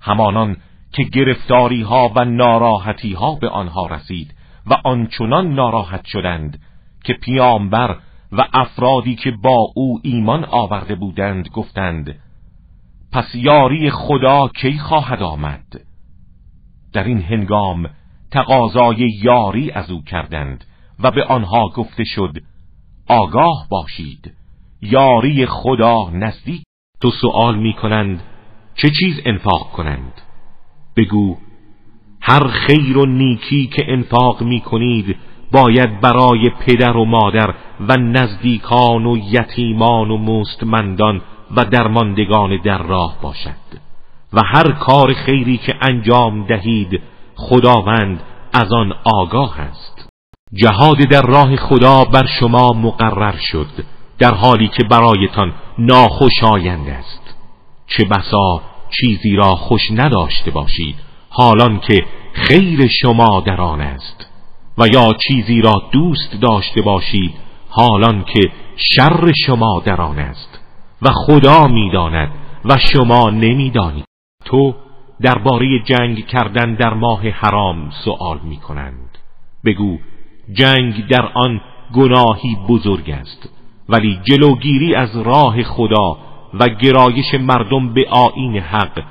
همانان که گرفتاری ها و ناراحتی ها به آنها رسید و آنچنان ناراحت شدند که پیامبر و افرادی که با او ایمان آورده بودند گفتند پس یاری خدا کی خواهد آمد؟ در این هنگام تقاضای یاری از او کردند و به آنها گفته شد آگاه باشید یاری خدا نزدیک. تو سؤال می کنند چه چیز انفاق کنند؟ بگو هر خیر و نیکی که انفاق می کنید باید برای پدر و مادر و نزدیکان و یتیمان و مستمندان و درماندگان در راه باشد. و هر کار خیری که انجام دهید خداوند از آن آگاه است. جهاد در راه خدا بر شما مقرر شد در حالی که برایتان ناخوشایند است. چه بسا چیزی را خوش نداشته باشید حالان که خیر شما در آن است. و یا چیزی را دوست داشته باشید حالان که شر شما در آن است و خدا می‌داند و شما نمی‌دانید. تو درباره جنگ کردن در ماه حرام سوال می کنند بگو جنگ در آن گناهی بزرگ است ولی جلوگیری از راه خدا و گرایش مردم به آین حق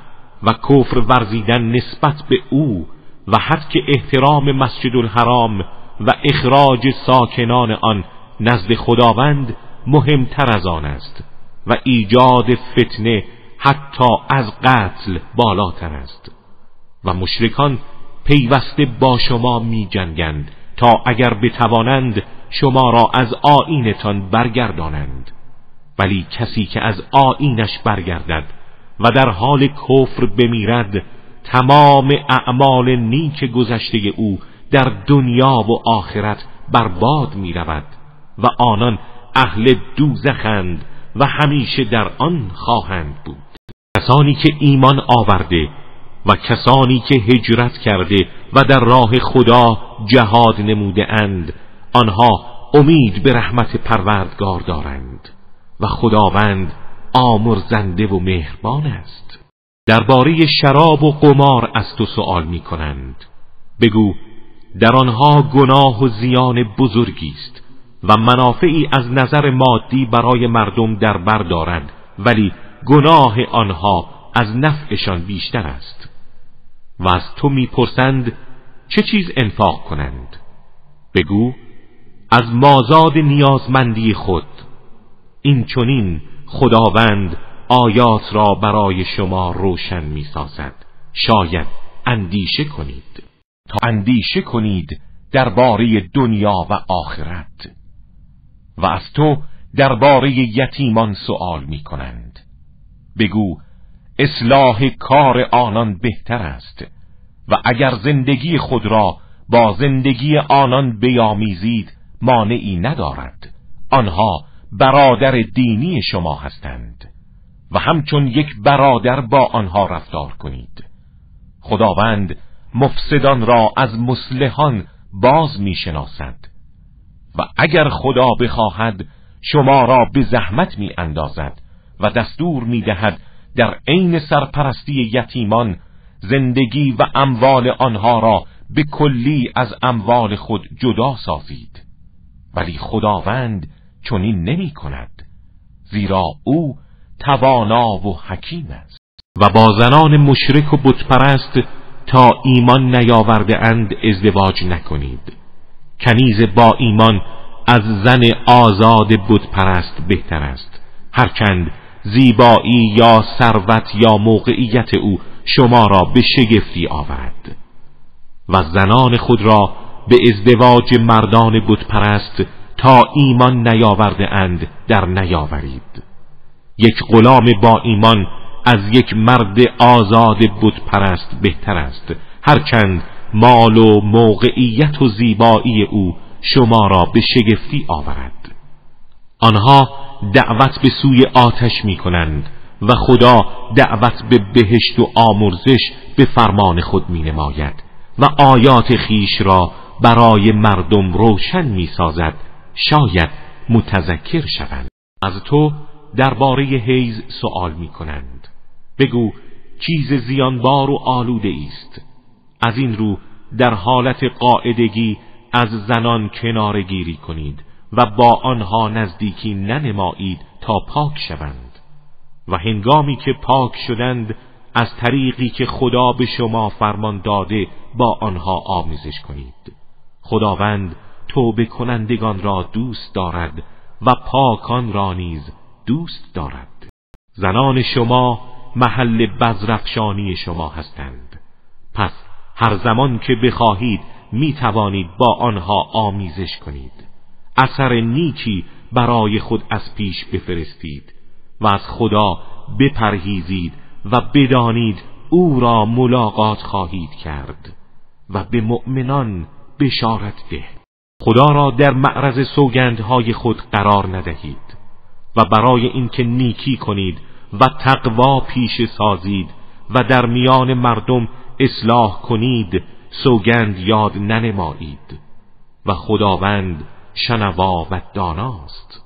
و کفر ورزیدن نسبت به او و حد که احترام مسجد الحرام و اخراج ساکنان آن نزد خداوند مهمتر از آن است و ایجاد فتنه حتی از قتل بالاتر است. و مشرکان پیوسته با شما می جنگند تا اگر بتوانند شما را از آینتان برگردانند. ولی کسی که از آینش برگردد و در حال کفر بمیرد تمام اعمال نیک گذشته او در دنیا و آخرت برباد می رود و آنان اهل دوزخند و همیشه در آن خواهند بود. کسانی که ایمان آورده و کسانی که هجرت کرده و در راه خدا جهاد نموده اند آنها امید به رحمت پروردگار دارند و خداوند آمرزنده و مهربان است. درباره شراب و قمار از تو سؤال می کنند. بگو در آنها گناه و زیان بزرگی است و منافعی از نظر مادی برای مردم در بر دارد ولی گناه آنها از نفعشان بیشتر است. و از تو می‌پرسند چه چیز انفاق کنند؟ بگو از مازاد نیازمندی خود. این چونین خداوند آیات را برای شما روشن می‌سازد. شاید اندیشه کنید. تا اندیشه کنید درباره دنیا و آخرت. و از تو درباره یتیمان سوال می کنند بگو اصلاح کار آنان بهتر است. و اگر زندگی خود را با زندگی آنان بیامیزید مانعی ندارد. آنها برادر دینی شما هستند. و همچون یک برادر با آنها رفتار کنید. خداوند مفسدان را از مسلحان باز می‌شناسد. و اگر خدا بخواهد شما را به زحمت می اندازد و دستور می‌دهد در عین سرپرستی یتیمان زندگی و اموال آنها را به کلی از اموال خود جدا سازید. ولی خداوند چنین نمی کند زیرا او توانا و حکیم است. و با زنان مشرک و بتپرست تا ایمان نیاورده اند ازدواج نکنید. کنیز با ایمان از زن آزاد بتپرست بهتر است. هرچند زیبایی یا ثروت یا موقعیت او شما را به شگفتی آورد. و زنان خود را به ازدواج مردان بتپرست تا ایمان نیاورده اند در نیاورید. یک غلام با ایمان از یک مرد آزاد بتپرست بهتر است. هرچند مال و موقعیت و زیبایی او شما را به شگفتی آورد. آنها دعوت به سوی آتش می کنند و خدا دعوت به بهشت و آمرزش به فرمان خود می نماید و آیات خیش را برای مردم روشن می سازد. شاید متذکر شوند. از تو درباره حیز سوال می کنند بگو چیز زیانبار و آلوده است از این رو در حالت قاعدگی از زنان کنار گیری کنید و با آنها نزدیکی ننمایید تا پاک شوند. و هنگامی که پاک شدند از طریقی که خدا به شما فرمان داده با آنها آمیزش کنید. خداوند توبه کنندگان را دوست دارد و پاکان را نیز دوست دارد. زنان شما محل بزرفشانی شما هستند. پس هر زمان که بخواهید می توانید با آنها آمیزش کنید. اثر نیکی برای خود از پیش بفرستید و از خدا بپرهیزید و بدانید او را ملاقات خواهید کرد و به مؤمنان بشارت ده. خدا را در معرض سوگندهای خود قرار ندهید. و برای اینکه نیکی کنید و تقوا پیش سازید و در میان مردم اصلاح کنید سوگند یاد ننمایید. و خداوند شنوا و داناست.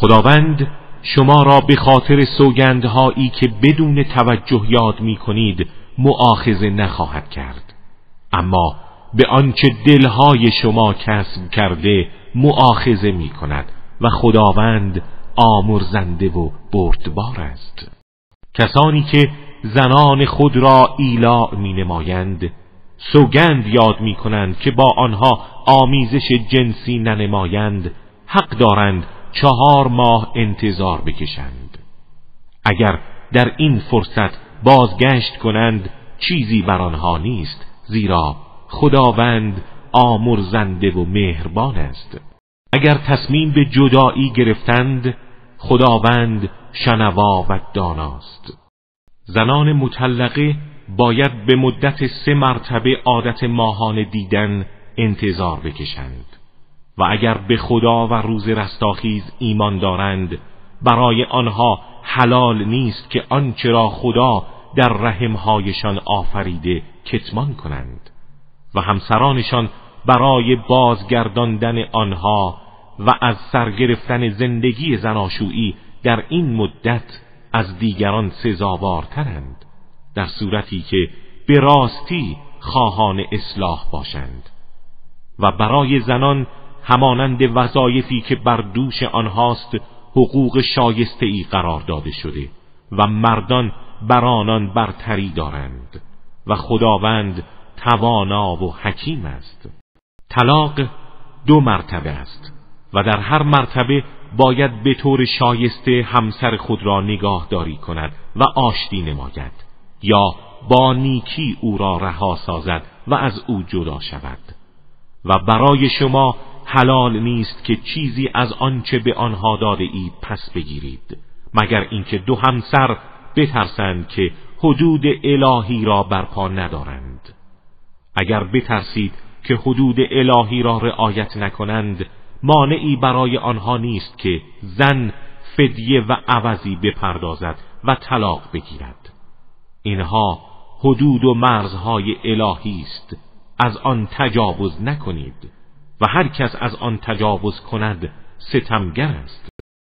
خداوند شما را به خاطر سوگندهایی که بدون توجه یاد می کنید معاخذه نخواهد کرد. اما به آنچه دلهای شما کسب کرده معاخذه می کند و خداوند آمرزنده و بردبار است. کسانی که زنان خود را ایلا می نمایند سوگند یاد می کنند که با آنها آمیزش جنسی ننمایند حق دارند چهار ماه انتظار بکشند. اگر در این فرصت بازگشت کنند چیزی بر آنها نیست زیرا خداوند آمرزنده و مهربان است. اگر تصمیم به جدایی گرفتند خداوند شنوا و داناست. زنان مطلقه باید به مدت سه مرتبه عادت ماهان دیدن انتظار بکشند. و اگر به خدا و روز رستاخیز ایمان دارند برای آنها حلال نیست که آنچه را خدا در رحمهایشان آفریده کتمان کنند. و همسرانشان برای بازگرداندن آنها و از سرگرفتن زندگی زناشویی در این مدت از دیگران سزاوارترند در صورتی که به راستی خواهان اصلاح باشند و برای زنان همانند وظایفی که بر دوش آنهاست حقوق شایسته ای قرار داده شده و مردان بر آنان برتری دارند و خداوند توانا و حکیم است. طلاق دو مرتبه است و در هر مرتبه باید به طور شایسته همسر خود را نگاهداری کند و آشتی نماید یا با نیکی او را رها سازد و از او جدا شود. و برای شما حلال نیست که چیزی از آنچه به آنها داده اید پس بگیرید مگر اینکه دو همسر بترسند که حدود الهی را برپا ندارند. اگر بترسید که حدود الهی را رعایت نکنند مانعی برای آنها نیست که زن فدیه و عوضی بپردازد و طلاق بگیرد. اینها حدود و مرزهای الهی است. از آن تجاوز نکنید و هر کس از آن تجاوز کند ستمگر است.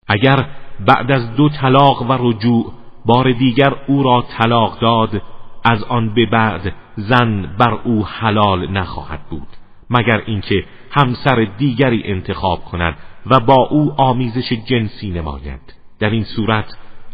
اگر بعد از دو طلاق و رجوع بار دیگر او را طلاق داد از آن به بعد زن بر او حلال نخواهد بود مگر اینکه همسر دیگری انتخاب کند و با او آمیزش جنسی نماید. در این صورت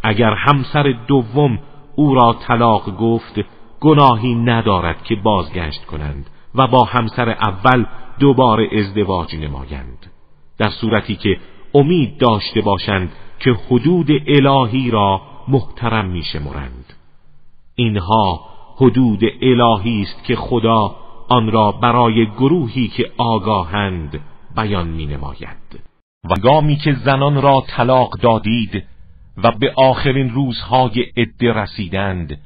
اگر همسر دوم او را طلاق گفت گناهی ندارد که بازگشت کنند و با همسر اول دوباره ازدواج نمایند. در صورتی که امید داشته باشند که حدود الهی را محترم میشمرند. اینها حدود الهی است که خدا آن را برای گروهی که آگاهند بیان می نماید و گامی که زنان را طلاق دادید و به آخرین روزهای عده رسیدند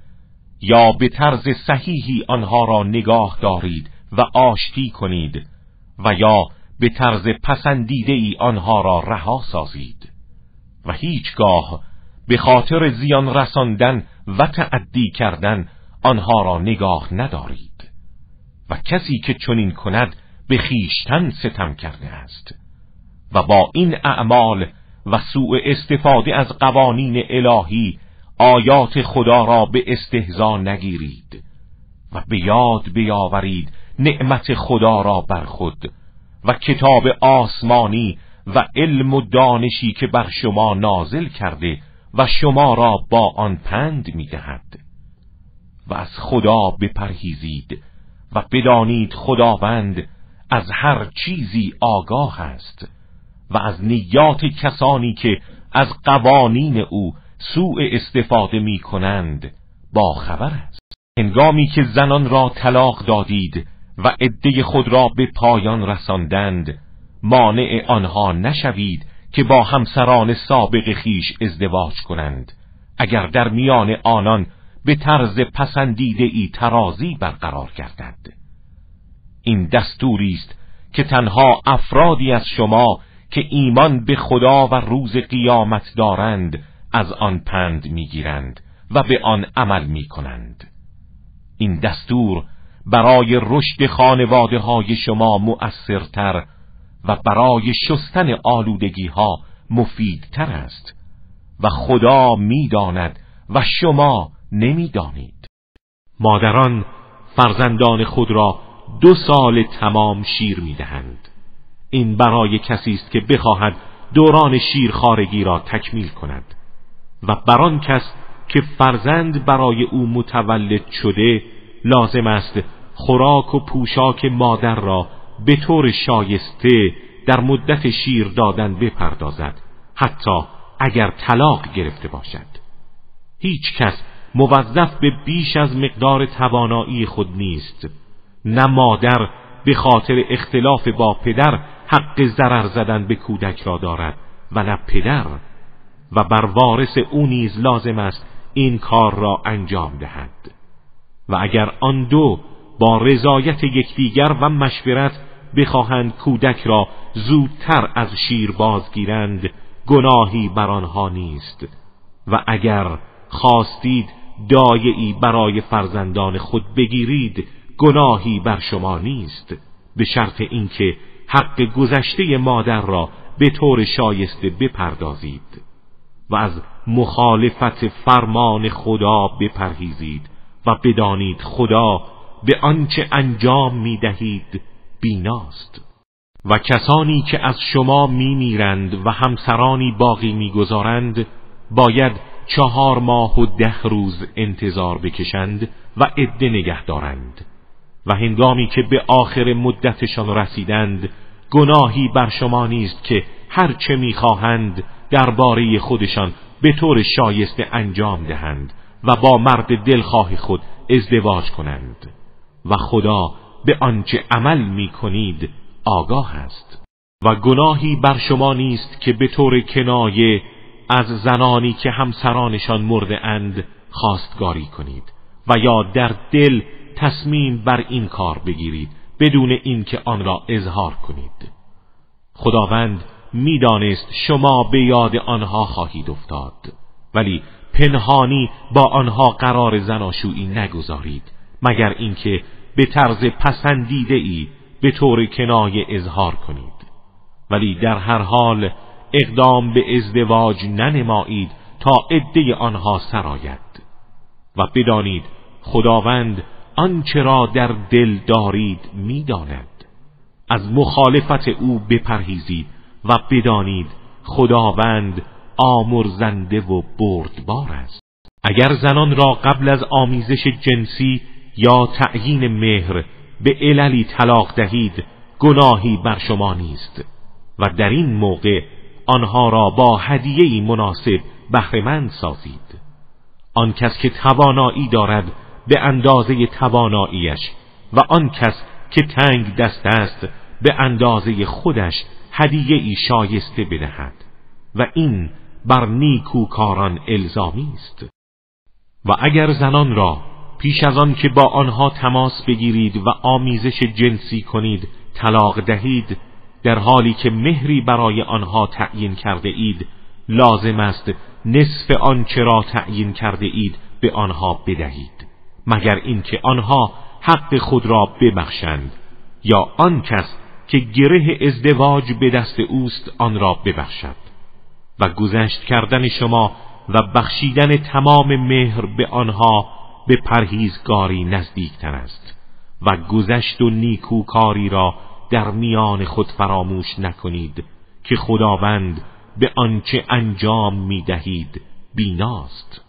یا به طرز صحیحی آنها را نگاه دارید و آشتی کنید و یا به طرز پسندیده ای آنها را رها سازید. و هیچگاه به خاطر زیان رساندن و تعدی کردن آنها را نگاه ندارید. و کسی که چنین کند به خیشتن ستم کرده است. و با این اعمال و سوء استفاده از قوانین الهی آیات خدا را به استهزا نگیرید و به یاد بیاورید نعمت خدا را بر خود و کتاب آسمانی و علم و دانشی که بر شما نازل کرده و شما را با آن پند می‌دهد. و از خدا بپرهیزید و بدانید خداوند از هر چیزی آگاه است و از نیات کسانی که از قوانین او سوء استفاده می کنند با خبر است. هنگامی که زنان را طلاق دادید و عده خود را به پایان رساندند مانع آنها نشوید که با همسران سابق خیش ازدواج کنند. اگر در میان آنان به طرز پسندیده ای ترازی برقرار گردد. این دستوری است که تنها افرادی از شما که ایمان به خدا و روز قیامت دارند از آن پند می‌گیرند و به آن عمل می‌کنند. این دستور برای رشد خانواده های شما مؤثرتر و برای شستن آلودگی ها مفیدتر است. و خدا می‌داند و شما نمی‌دانید. مادران فرزندان خود را دو سال تمام شیر می‌دهند. این برای کسی است که بخواهد دوران شیرخارگی را تکمیل کند. و بران کس که فرزند برای او متولد شده لازم است خوراک و پوشاک مادر را به طور شایسته در مدت شیر دادن بپردازد حتی اگر طلاق گرفته باشد. هیچ کس موظف به بیش از مقدار توانایی خود نیست نه مادر به خاطر اختلاف با پدر حق ضرر زدن به کودک را دارد و نه پدر. و بر وارث او نیز لازم است این کار را انجام دهد. و اگر آن دو با رضایت یکدیگر و مشورت بخواهند کودک را زودتر از شیر بازگیرند گناهی بر آنها نیست. و اگر خواستید دایعی برای فرزندان خود بگیرید گناهی بر شما نیست. به شرط اینکه حق گذشته مادر را به طور شایسته بپردازید و از مخالفت فرمان خدا بپرهیزید و بدانید خدا به آنچه انجام می‌دهید بیناست. و کسانی که از شما میمیرند و همسرانی باقی می‌گذارند باید چهار ماه و ده روز انتظار بکشند و عده نگه دارند. و هنگامی که به آخر مدتشان رسیدند گناهی بر شما نیست که هر چه می‌خواهند درباره خودشان به طور شایسته انجام دهند و با مرد دلخواه خود ازدواج کنند. و خدا به آنچه عمل می کنید آگاه است. و گناهی بر شما نیست که به طور کنایه از زنانی که همسرانشان مرده اند خواستگاری کنید و یا در دل تصمیم بر این کار بگیرید بدون اینکه آن را اظهار کنید. خداوند می‌دانست شما به یاد آنها خواهید افتاد ولی پنهانی با آنها قرار زناشویی نگذارید مگر اینکه به طرز پسندیده ای به طور کنایه اظهار کنید. ولی در هر حال اقدام به ازدواج ننمایید تا عده آنها سراید و بدانید خداوند آنچه را در دل دارید می‌داند. از مخالفت او بپرهیزید و بدانید خداوند آمرزنده و بردبار است. اگر زنان را قبل از آمیزش جنسی یا تعیین مهر به عللی طلاق دهید گناهی بر شما نیست. و در این موقع آنها را با هدیه‌ای مناسب بهرهمند سازید. آن کس که توانایی دارد به اندازه تواناییش و آن کس که تنگ دست است به اندازه خودش هدیه ای شایسته بدهد. و این بر نیکوکاران الزامی است. و اگر زنان را پیش از آن که با آنها تماس بگیرید و آمیزش جنسی کنید طلاق دهید در حالی که مهری برای آنها تعیین کرده اید لازم است نصف آنچه را تعیین کرده اید به آنها بدهید. مگر اینکه آنها حق خود را ببخشند یا آن کس که گره ازدواج به دست اوست آن را ببخشد. و گذشت کردن شما و بخشیدن تمام مهر به آنها به پرهیزگاری نزدیکتر است و گذشت و نیکوکاری را در میان خود فراموش نکنید که خداوند به آنچه انجام می دهید بیناست.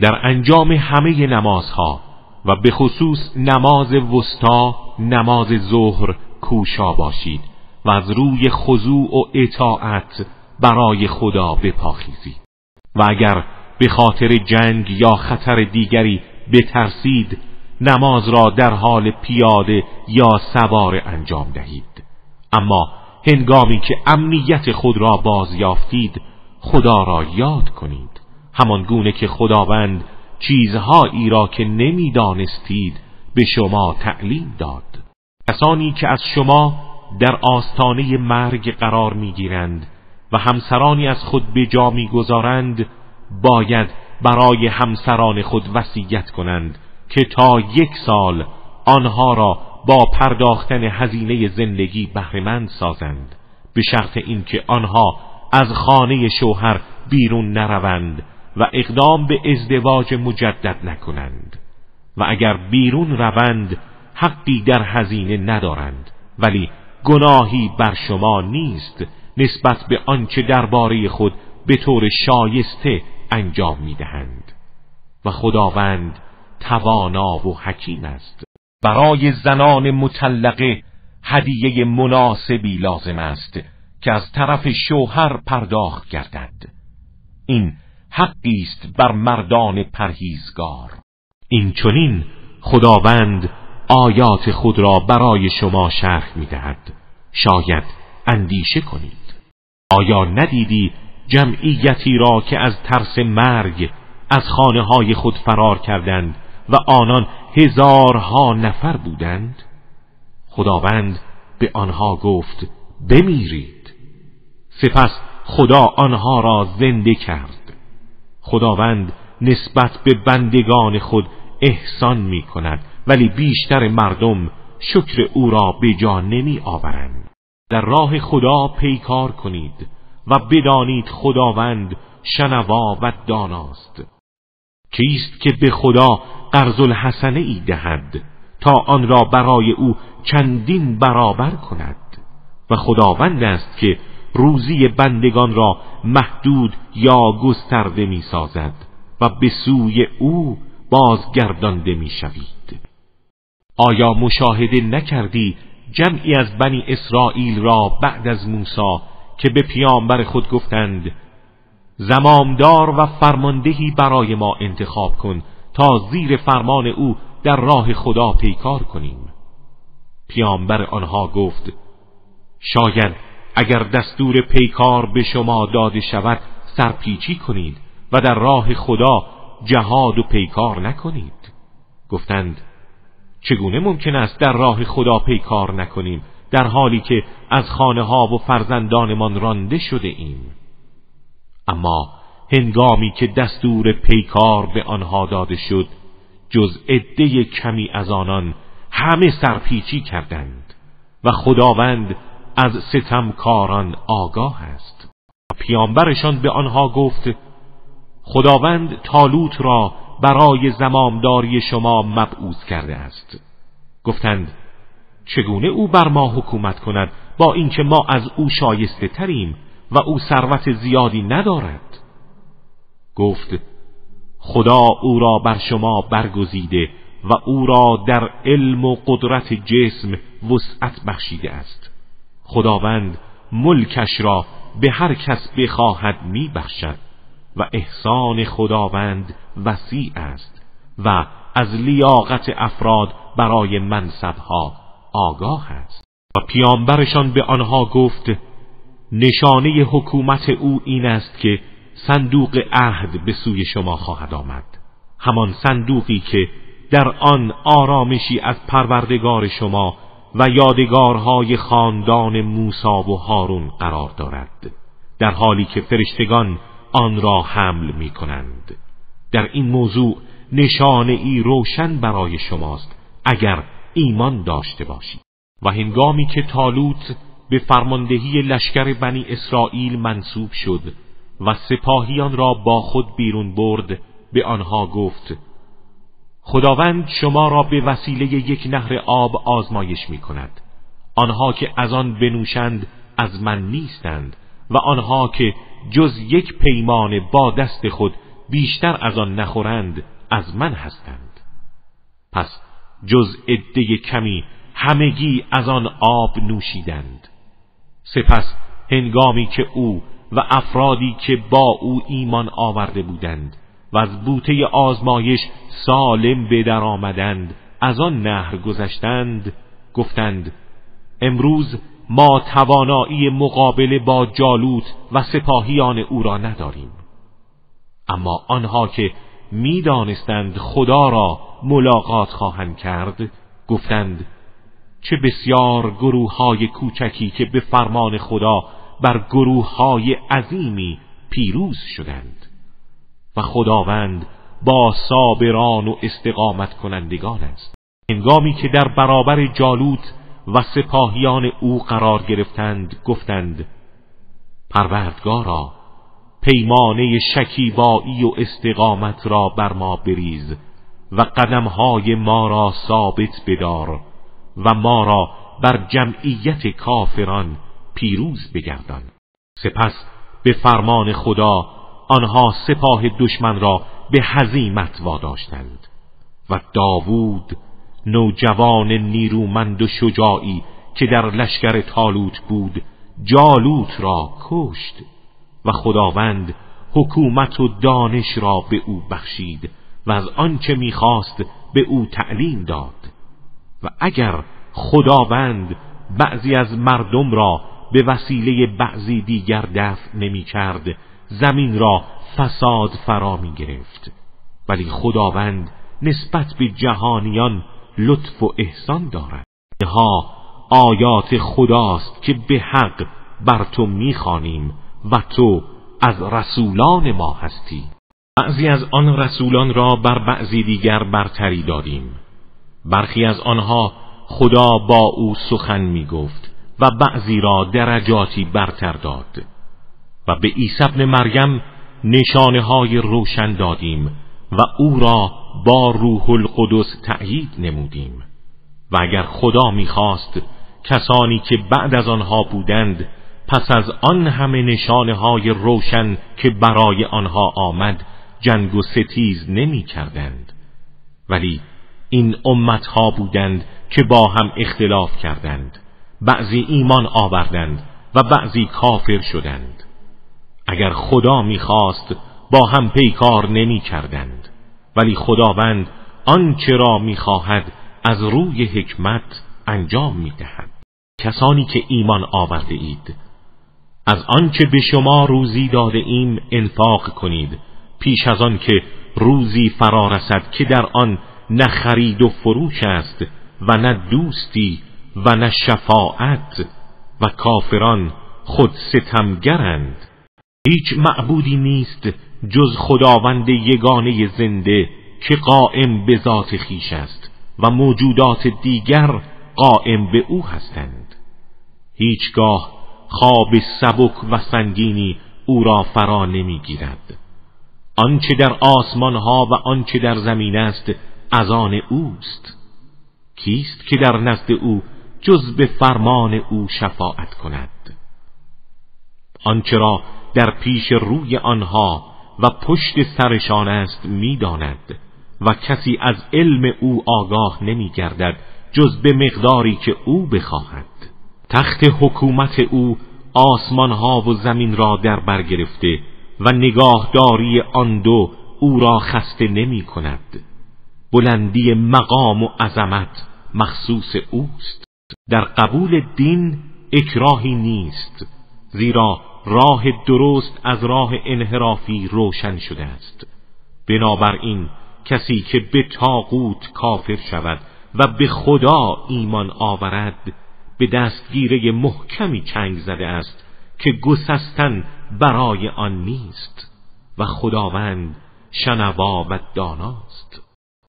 در انجام همه نمازها و به خصوص نماز وسطا نماز ظهر کوشا باشید و از روی خضوع و اطاعت برای خدا بپاخیزید. و اگر به خاطر جنگ یا خطر دیگری بترسید نماز را در حال پیاده یا سوار انجام دهید. اما هنگامی که امنیت خود را بازیافتید خدا را یاد کنید. همان گونه که خداوند چیزهایی را که نمی‌دانستید به شما تعلیم داد. کسانی که از شما در آستانه مرگ قرار می‌گیرند و همسرانی از خود به جا می‌گذارند باید برای همسران خود وصیت کنند که تا یک سال آنها را با پرداختن هزینه زندگی بهرهمند سازند به شرط اینکه آنها از خانه شوهر بیرون نروند و اقدام به ازدواج مجدد نکنند و اگر بیرون روند حقی در هزینه ندارند ولی گناهی بر شما نیست نسبت به آنچه درباره خود به طور شایسته انجام می‌دهند. و خداوند توانا و حکیم است. برای زنان مطلقه هدیه مناسبی لازم است که از طرف شوهر پرداخت گردد. این حقی است بر مردان پرهیزگار. این چنین خداوند آیات خود را برای شما شرح می‌دهد. شاید اندیشه کنید. آیا ندیدی جمعیتی را که از ترس مرگ از خانه های خود فرار کردند و آنان هزارها نفر بودند خداوند به آنها گفت بمیرید. سپس خدا آنها را زنده کرد. خداوند نسبت به بندگان خود احسان می کند ولی بیشتر مردم شکر او را به جا نمی آورند در راه خدا پیکار کنید. و بدانید خداوند شنوا و داناست. کیست که به خدا قرض الحسنه ای دهد تا آن را برای او چندین برابر کند؟ و خداوند است که روزی بندگان را محدود یا گسترده می سازد و به سوی او بازگردانده می شوید آیا مشاهده نکردی جمعی از بنی اسرائیل را بعد از موسی که به پیامبر خود گفتند زمامدار و فرماندهی برای ما انتخاب کن تا زیر فرمان او در راه خدا پیکار کنیم. پیامبر آنها گفت شاید اگر دستور پیکار به شما داده شود سرپیچی کنید و در راه خدا جهاد و پیکار نکنید. گفتند چگونه ممکن است در راه خدا پیکار نکنیم؟ در حالی که از خانه ها و فرزندانمان رانده شده ایم. اما هنگامی که دستور پیکار به آنها داده شد جز عده کمی از آنان همه سرپیچی کردند و خداوند از ستمکاران آگاه است. پیامبرشان به آنها گفت خداوند تالوت را برای زمامداری شما مبعوث کرده است. گفتند چگونه او بر ما حکومت کند با اینکه ما از او شایسته تریم و او ثروت زیادی ندارد؟ گفت خدا او را بر شما برگزیده و او را در علم و قدرت جسم وسعت بخشیده است. خداوند ملکش را به هر کس بخواهد می بخشد و احسان خداوند وسیع است و از لیاقت افراد برای منصبها آگاه است. و پیامبرشان به آنها گفت نشانه حکومت او این است که صندوق عهد به سوی شما خواهد آمد. همان صندوقی که در آن آرامشی از پروردگار شما و یادگارهای خاندان موسا و هارون قرار دارد در حالی که فرشتگان آن را حمل می کنند در این موضوع نشانه ای روشن برای شماست اگر ایمان داشته باشید و هنگامی که تالوت به فرماندهی لشکر بنی اسرائیل منصوب شد و سپاهیان را با خود بیرون برد به آنها گفت خداوند شما را به وسیله یک نهر آب آزمایش می کند آنها که از آن بنوشند از من نیستند و آنها که جز یک پیمان با دست خود بیشتر از آن نخورند از من هستند. پس جز عده کمی همگی از آن آب نوشیدند. سپس هنگامی که او و افرادی که با او ایمان آورده بودند و از بوته آزمایش سالم به در آمدند از آن نهر گذشتند گفتند امروز ما توانایی مقابله با جالوت و سپاهیان او را نداریم. اما آنها که می‌دانستند خدا را ملاقات خواهند کرد؟ گفتند چه بسیار گروه های کوچکی که به فرمان خدا بر گروه های عظیمی پیروز شدند. و خداوند با صابران و استقامت کنندگان است. هنگامی که در برابر جالوت و سپاهیان او قرار گرفتند گفتند پروردگارا پیمانه شکیبایی و استقامت را بر ما بریز و قدمهای ما را ثابت بدار و ما را بر جمعیت کافران پیروز بگردان. سپس به فرمان خدا آنها سپاه دشمن را به هزیمت واداشتند و داوود نوجوان نیرومند و شجاعی که در لشکر تالوت بود جالوت را کشت. و خداوند حکومت و دانش را به او بخشید و از آنچه می‌خواست به او تعلیم داد. و اگر خداوند بعضی از مردم را به وسیله بعضی دیگر دفع نمی کرد زمین را فساد فرا می گرفت ولی خداوند نسبت به جهانیان لطف و احسان دارد. ها آیات خداست که به حق بر تو می‌خوانیم. و تو از رسولان ما هستی. بعضی از آن رسولان را بر بعضی دیگر برتری دادیم. برخی از آنها خدا با او سخن می گفت و بعضی را درجاتی برتر داد. و به عیسی ابن مریم نشانه های روشن دادیم و او را با روح القدس تأیید نمودیم. و اگر خدا می‌خواست کسانی که بعد از آنها بودند پس از آن همه نشانه های روشن که برای آنها آمد جنگ و ستیز نمی کردند ولی این امتها بودند که با هم اختلاف کردند. بعضی ایمان آوردند و بعضی کافر شدند. اگر خدا می‌خواست با هم پیکار نمی کردند ولی خداوند آنچه را می‌خواهد از روی حکمت انجام می‌دهد. کسانی که ایمان آورده اید از آنچه به شما روزی داده ایم انفاق کنید پیش از آن که روزی فرا رسد که در آن نه خرید و فروش است و نه دوستی و نه شفاعت و کافران خود ستمگرند. هیچ معبودی نیست جز خداوند یگانه زنده که قائم به ذات خیش است و موجودات دیگر قائم به او هستند. هیچگاه خواب سبک و سنگینی او را فرا نمی‌گیرد. آنچه در آسمان ها و آنچه در زمین است از آن اوست. کیست که در نزد او جز به فرمان او شفاعت کند؟ آنچه را در پیش روی آنها و پشت سرشان است می‌داند و کسی از علم او آگاه نمی گردد جز به مقداری که او بخواهد. تخت حکومت او آسمان ها و زمین را در بر گرفته و نگاهداری آن دو او را خسته نمی کند. بلندی مقام و عظمت مخصوص اوست. در قبول دین اکراهی نیست زیرا راه درست از راه انحرافی روشن شده است. بنابراین کسی که به تاقوت کافر شود و به خدا ایمان آورد به دستگیره محکمی چنگ زده است که گسستن برای آن نیست و خداوند شنوا و داناست.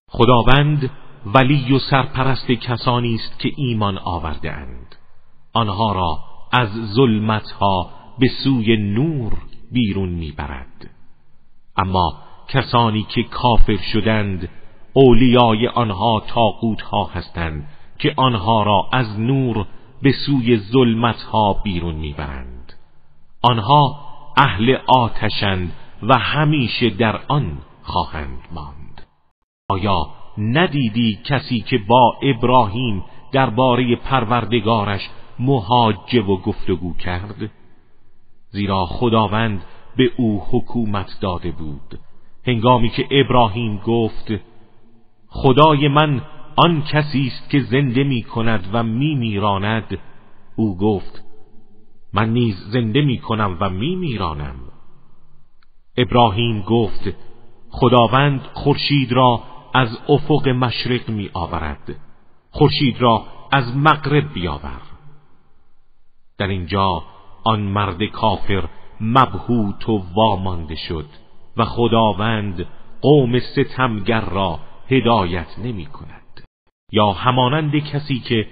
خداوند ولی و سرپرست کسانی است که ایمان آورده اند. آنها را از ظلمتها به سوی نور بیرون می‌برد. اما کسانی که کافر شدند اولیای آنها تاقوت ها هستند که آنها را از نور به سوی ظلمت ها بیرون می‌برند. آنها اهل آتشند و همیشه در آن خواهند ماند. آیا ندیدی کسی که با ابراهیم درباره پروردگارش مهاجه و گفتگو کرد؟ زیرا خداوند به او حکومت داده بود. هنگامی که ابراهیم گفت خدای من آن کسی است که زنده می کند و می میراند او گفت من نیز زنده می کنم و می میرانم ابراهیم گفت خداوند خورشید را از افق مشرق می آورد خورشید را از مغرب بیاور. در اینجا آن مرد کافر مبهوت و وامانده شد و خداوند قوم ستمگر را هدایت نمی کند یا همانند کسی که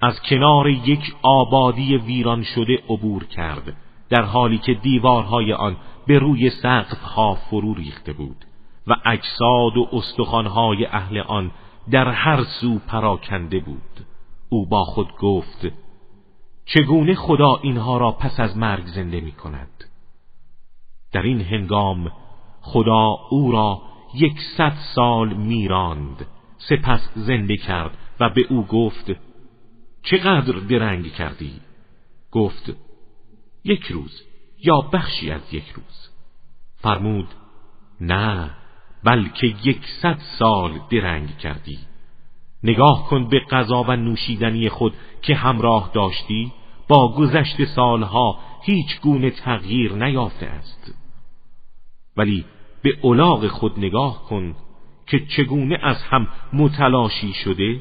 از کنار یک آبادی ویران شده عبور کرد در حالی که دیوارهای آن به روی سقفها فرو ریخته بود و اجساد و استخوانهای اهل آن در هر سو پراکنده بود. او با خود گفت چگونه خدا اینها را پس از مرگ زنده می کند؟ در این هنگام خدا او را یکصد سال میراند سپس زنده کرد و به او گفت چقدر درنگ کردی؟ گفت یک روز یا بخشی از یک روز. فرمود نه بلکه یکصد سال درنگ کردی. نگاه کن به غذا و نوشیدنی خود که همراه داشتی با گذشت سالها هیچ گونه تغییر نیافته است. ولی به اولاغ خود نگاه کن که چگونه از هم متلاشی شده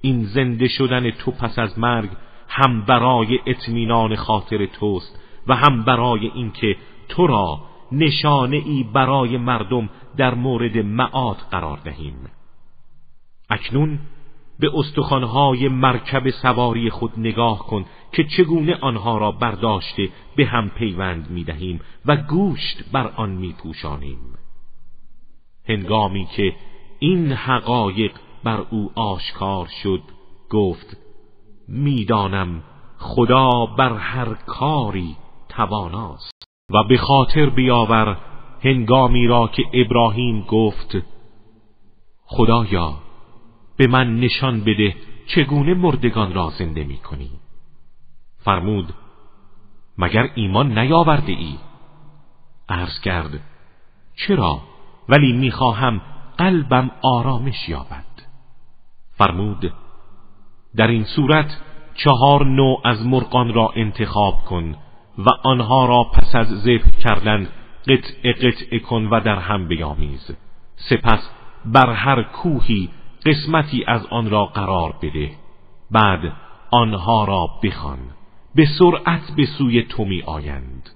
این زنده شدن تو پس از مرگ هم برای اطمینان خاطر توست و هم برای اینکه تو را نشانه ای برای مردم در مورد معاد قرار دهیم اکنون به استخوانهای مرکب سواری خود نگاه کن که چگونه آنها را برداشته به هم پیوند می دهیم و گوشت بر آن می پوشانیم. هنگامی که این حقایق بر او آشکار شد گفت می‌دانم خدا بر هر کاری تواناست. و به خاطر بیاور هنگامی را که ابراهیم گفت خدایا به من نشان بده چگونه مردگان را زنده می کنی فرمود مگر ایمان نیاورده ای؟ عرض کرد چرا؟ ولی می‌خواهم قلبم آرامش یابد. فرمود در این صورت چهار نوع از مرغان را انتخاب کن و آنها را پس از ذبح کردن قطع قطع کن و در هم بیامیز. سپس بر هر کوهی قسمتی از آن را قرار بده. بعد آنها را بخوان. به سرعت به سوی تو می آیند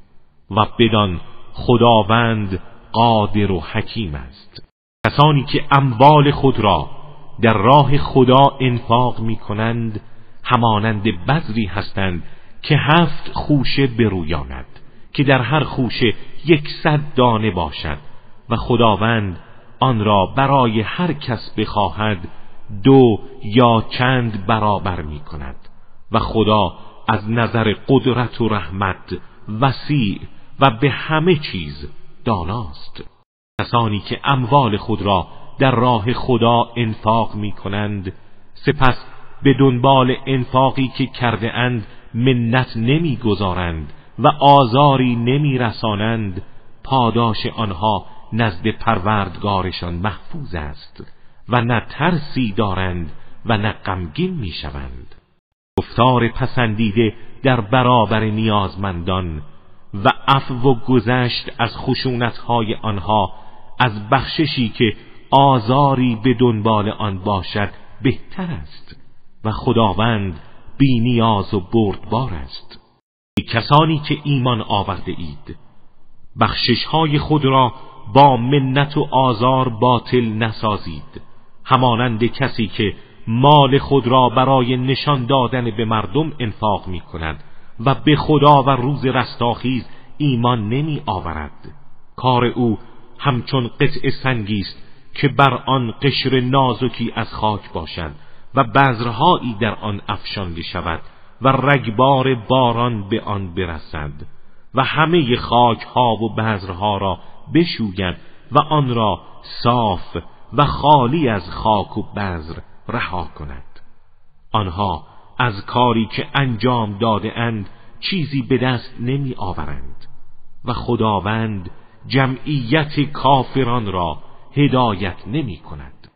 و بدان خداوند قادر و حکیم است. کسانی که اموال خود را در راه خدا انفاق می کنند همانند بذری هستند که هفت خوشه برویاند که در هر خوشه یکصد دانه باشد و خداوند آن را برای هر کس بخواهد دو یا چند برابر می کند و خدا از نظر قدرت و رحمت وسیع و به همه چیز داناست. کسانی که اموال خود را در راه خدا انفاق می کنند سپس به دنبال انفاقی که کرده اند منت نمی‌گذارند و آزاری نمی رسانند پاداش آنها نزد پروردگارشان محفوظ است و نه ترسی دارند و نه غمگین می‌شوند. گفتار پسندیده در برابر نیازمندان و عفو و گذشت از خشونتهای آنها از بخششی که آزاری به دنبال آن باشد بهتر است و خداوند بی نیاز و بردبار است. کسانی که ایمان آورده اید بخشش های خود را با منت و آزار باطل نسازید. همانند کسی که مال خود را برای نشان دادن به مردم انفاق می کند و به خدا و روز رستاخیز ایمان نمی آورد. کار او همچون قطع سنگی است که بر آن قشر نازکی از خاک باشد و بذرهایی در آن افشانده شود و رگبار باران به آن برسد و همه خاک ها و بذرها را بشوید و آن را صاف و خالی از خاک و بذر رها کند. آنها از کاری که انجام داده اند چیزی به دست نمی آورند. و خداوند جمعیت کافران را هدایت نمی کند.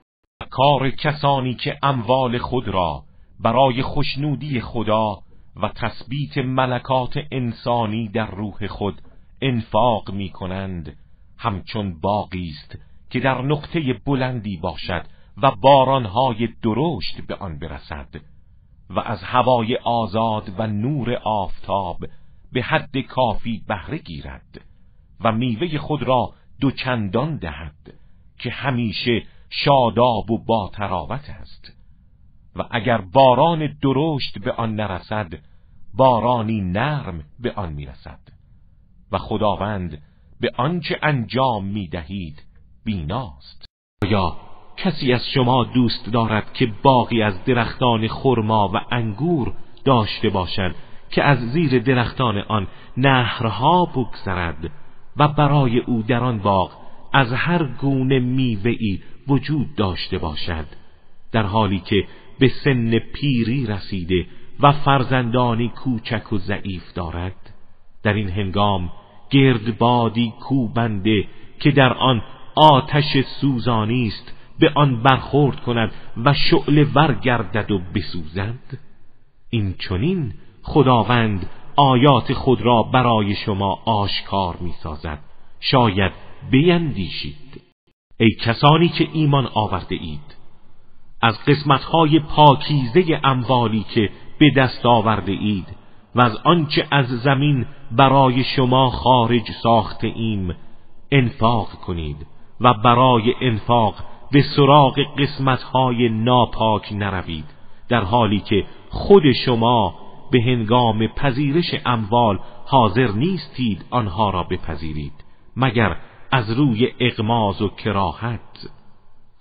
کار کسانی که اموال خود را برای خوشنودی خدا و تثبیت ملکات انسانی در روح خود انفاق می کنند همچون باقی است که در نقطه بلندی باشد و بارانهای درشت به آن برسد. و از هوای آزاد و نور آفتاب به حد کافی بهره گیرد و میوه خود را دوچندان دهد که همیشه شاداب و با تراوت است. و اگر باران درشت به آن نرسد بارانی نرم به آن می‌رسد. و خداوند به آنچه انجام می‌دهید بیناست. یا کسی از شما دوست دارد که باقی از درختان خرما و انگور داشته باشد که از زیر درختان آن نهرها بگذرد و برای او در آن باغ از هر گونه میوه‌ای وجود داشته باشد در حالی که به سن پیری رسیده و فرزندانی کوچک و ضعیف دارد. در این هنگام گردبادی کوبنده که در آن آتش سوزانی است به آن برخورد کند و شعله ورگردد و بسوزد؟ این چنین خداوند آیات خود را برای شما آشکار می سازد شاید بیندیشید. ای کسانی که ایمان آورده اید از قسمتهای پاکیزه اموالی که به دست آورده اید و از آنچه از زمین برای شما خارج ساخته ایم انفاق کنید و برای انفاق به سراغ قسمتهای ناپاک نروید در حالی که خود شما به هنگام پذیرش اموال حاضر نیستید آنها را بپذیرید مگر از روی اغماز و کراهت.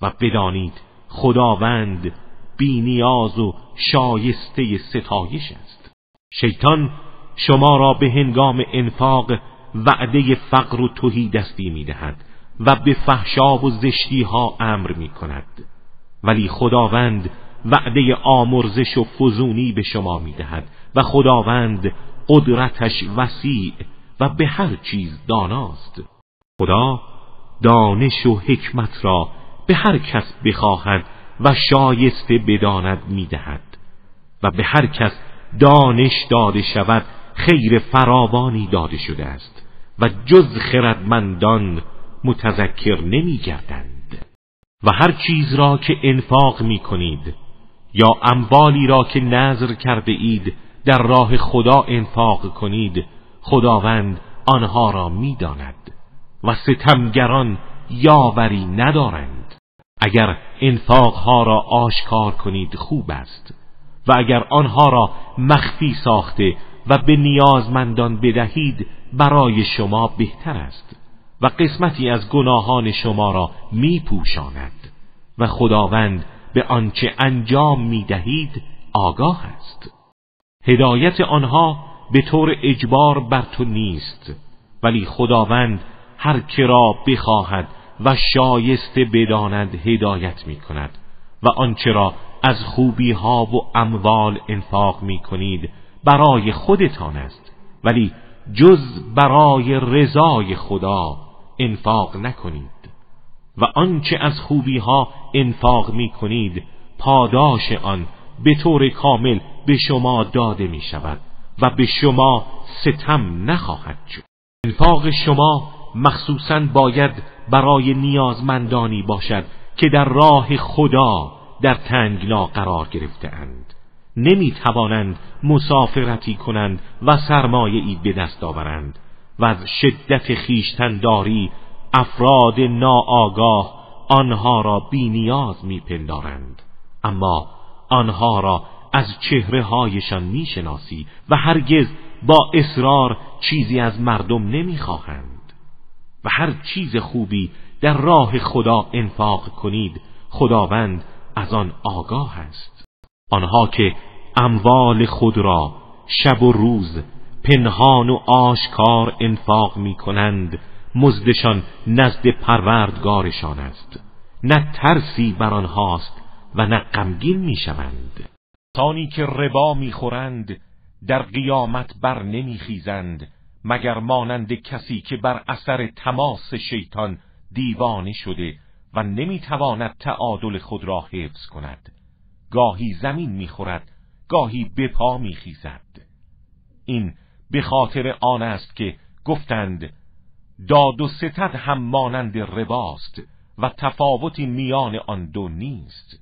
و بدانید خداوند بینیاز و شایسته ستایش است. شیطان شما را به هنگام انفاق وعده فقر و توهی دستی می‌دهد. و به فحشا و زشتی ها امر می کند ولی خداوند وعده آمرزش و فزونی به شما می دهد و خداوند قدرتش وسیع و به هر چیز داناست. خدا دانش و حکمت را به هر کس بخواهد و شایسته بداند می‌دهد و به هر کس دانش داده شود خیر فراوانی داده شده است و جز خردمندان متذکر نمیگردند. و هر چیز را که انفاق می کنید یا اموالی را که نظر کرده اید در راه خدا انفاق کنید. خداوند آنها را می‌داند و ستمگران یاوری ندارند. اگر انفاقها را آشکار کنید خوب است. و اگر آنها را مخفی ساخته و به نیازمندان بدهید برای شما بهتر است. و قسمتی از گناهان شما را میپوشاند و خداوند به آنچه انجام می‌دهید آگاه است. هدایت آنها به طور اجبار بر تو نیست ولی خداوند هر که را بخواهد و شایسته بداند هدایت می کند و آنچه را از خوبی ها و اموال انفاق می کنید برای خودتان است ولی جز برای رضای خدا انفاق نکنید و آنچه از خوبی ها انفاق می کنید پاداش آن به طور کامل به شما داده می شود و به شما ستم نخواهد شد. انفاق شما مخصوصا باید برای نیازمندانی باشد که در راه خدا در تنگنا قرار گرفته اند. نمی توانند مسافرتی کنند و سرمایه ای به دست آورند. و از شدت خیشتنداری افراد ناآگاه آنها را بی نیاز می پندارند. اما آنها را از چهره هایشان می شناسی و هرگز با اصرار چیزی از مردم نمی خواهند و هر چیز خوبی در راه خدا انفاق کنید خداوند از آن آگاه است آنها که اموال خود را شب و روز پنهان و آشکار انفاق می کنند مزدشان نزد پروردگارشان است. نه ترسی بر آنهاست و نه غمگین می‌شوند. تانی که ربا می‌خورند در قیامت بر نمیخیزند مگر مانند کسی که بر اثر تماس شیطان دیوانه شده و نمی‌تواند تعادل خود را حفظ کند. گاهی زمین می‌خورد گاهی به پا میخیزد. این به خاطر آن است که گفتند داد و ستد هم مانند رباست و تفاوتی میان آن دو نیست.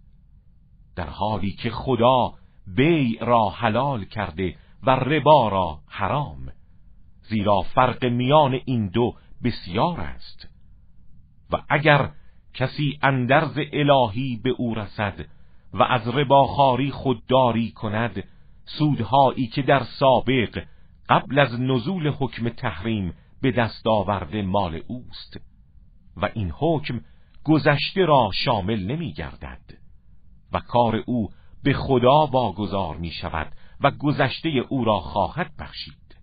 در حالی که خدا بیع را حلال کرده و ربا را حرام زیرا فرق میان این دو بسیار است. و اگر کسی اندرز الهی به او رسد و از رباخاری خودداری کند سودهایی که در سابق قبل از نزول حکم تحریم به دست آورده مال اوست و این حکم گذشته را شامل نمی گردد و کار او به خدا واگذار می شود و گذشته او را خواهد بخشید.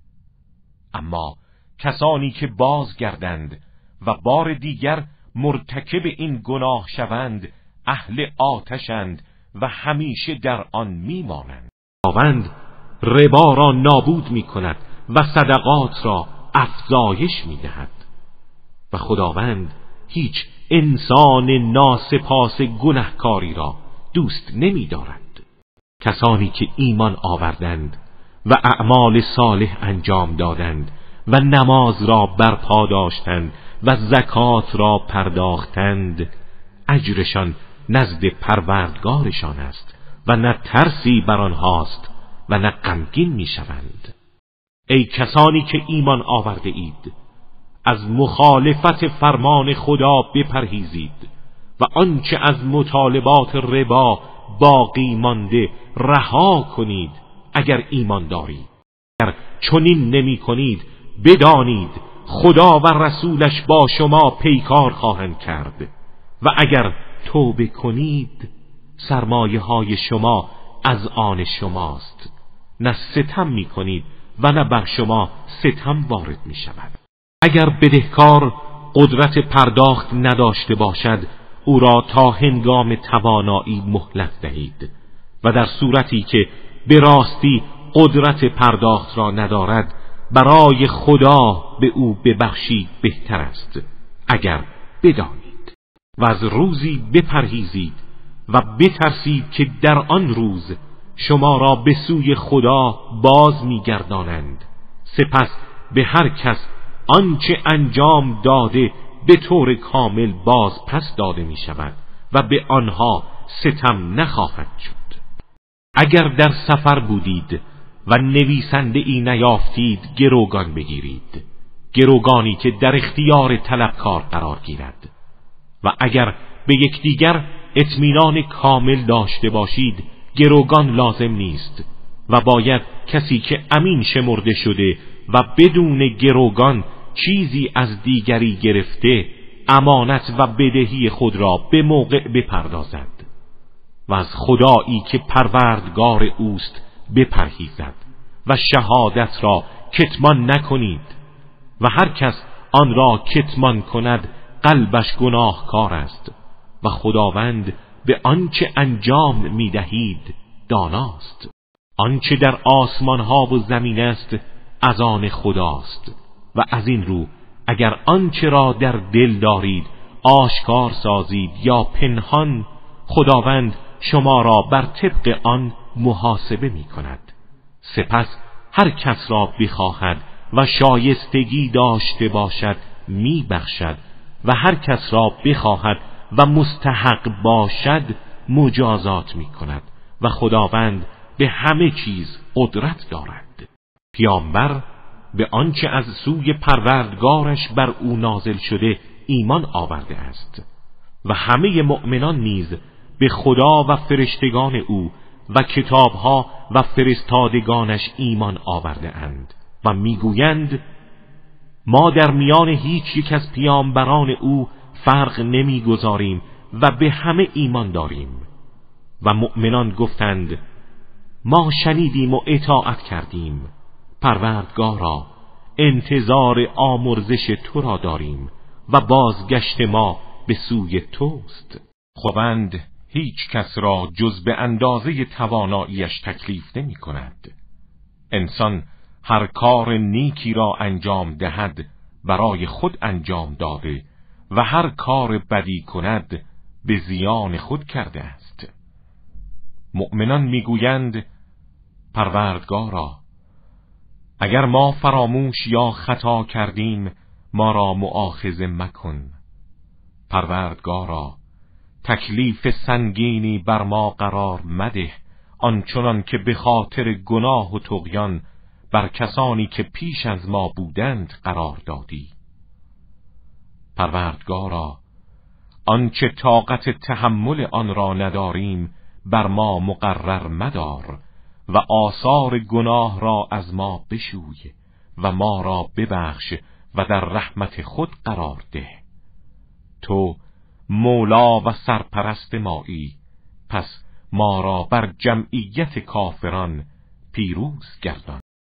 اما کسانی که بازگردند و بار دیگر مرتکب این گناه شوند اهل آتشند و همیشه در آن میمانند. ربا را نابود می کند و صدقات را افزایش می دهد و خداوند هیچ انسان ناسپاس گنهکاری را دوست نمی دارد کسانی که ایمان آوردند و اعمال صالح انجام دادند و نماز را برپا داشتند و زکات را پرداختند اجرشان نزد پروردگارشان است و نه ترسی بر آنهاست و نه غمگین می‌شوند. ای کسانی که ایمان آورده اید از مخالفت فرمان خدا بپرهیزید و آنچه از مطالبات ربا باقی مانده رها کنید اگر ایمان دارید. اگر چنین نمی کنید بدانید خدا و رسولش با شما پیکار خواهند کرد و اگر توبه کنید سرمایه های شما از آن شماست. نه ستم می کنید و نه بر شما ستم وارد می شود اگر بدهکار قدرت پرداخت نداشته باشد او را تا هنگام توانایی مهلت دهید و در صورتی که به راستی قدرت پرداخت را ندارد برای خدا به او ببخشید بهتر است اگر بدانید و از روزی بپرهیزید و بترسید که در آن روز شما را به سوی خدا باز میگردانند. سپس به هر کس آنچه انجام داده به طور کامل باز پس داده می شود و به آنها ستم نخواهد شد. اگر در سفر بودید و نویسنده ای نیافتید گروگان بگیرید. گروگانی که در اختیار طلبکار قرار گیرد. و اگر به یکدیگر اطمینان کامل داشته باشید گروگان لازم نیست و باید کسی که امین شمرده شده و بدون گروگان چیزی از دیگری گرفته امانت و بدهی خود را به موقع بپردازد و از خدایی که پروردگار اوست بپرهیزد و شهادت را کتمان نکنید و هر کس آن را کتمان کند قلبش گناهکار است و خداوند به آنچه انجام می‌دهید داناست. آنچه در آسمان ها و زمین است از آن خداست. و از این رو اگر آنچه را در دل دارید آشکار سازید یا پنهان خداوند شما را بر طبق آن محاسبه می کند سپس هر کس را بخواهد و شایستگی داشته باشد می بخشد و هر کس را بخواهد و مستحق باشد مجازات می کند و خداوند به همه چیز قدرت دارد. پیامبر به آنچه از سوی پروردگارش بر او نازل شده ایمان آورده است و همه مؤمنان نیز به خدا و فرشتگان او و کتابها و فرستادگانش ایمان آورده اند و می‌گویند ما در میان هیچ یک از پیامبران او فرق نمی‌گذاریم و به همه ایمان داریم. و مؤمنان گفتند ما شنیدیم و اطاعت کردیم. پروردگارا انتظار آمرزش تو را داریم و بازگشت ما به سوی توست. خواند هیچ کس را جز به اندازه تواناییش تکلیف نمی کند انسان هر کار نیکی را انجام دهد برای خود انجام داده و هر کار بدی کند به زیان خود کرده است. مؤمنان می‌گویند پروردگارا اگر ما فراموش یا خطا کردیم ما را مؤاخذه مکن. پروردگارا تکلیف سنگینی بر ما قرار مده آنچنان که به خاطر گناه و تقیان بر کسانی که پیش از ما بودند قرار دادی. پروردگارا آنچه طاقت تحمل آن را نداریم بر ما مقرر مدار و آثار گناه را از ما بشوی و ما را ببخش و در رحمت خود قرار ده. تو مولا و سرپرست مایی پس ما را بر جمعیت کافران پیروز گردان.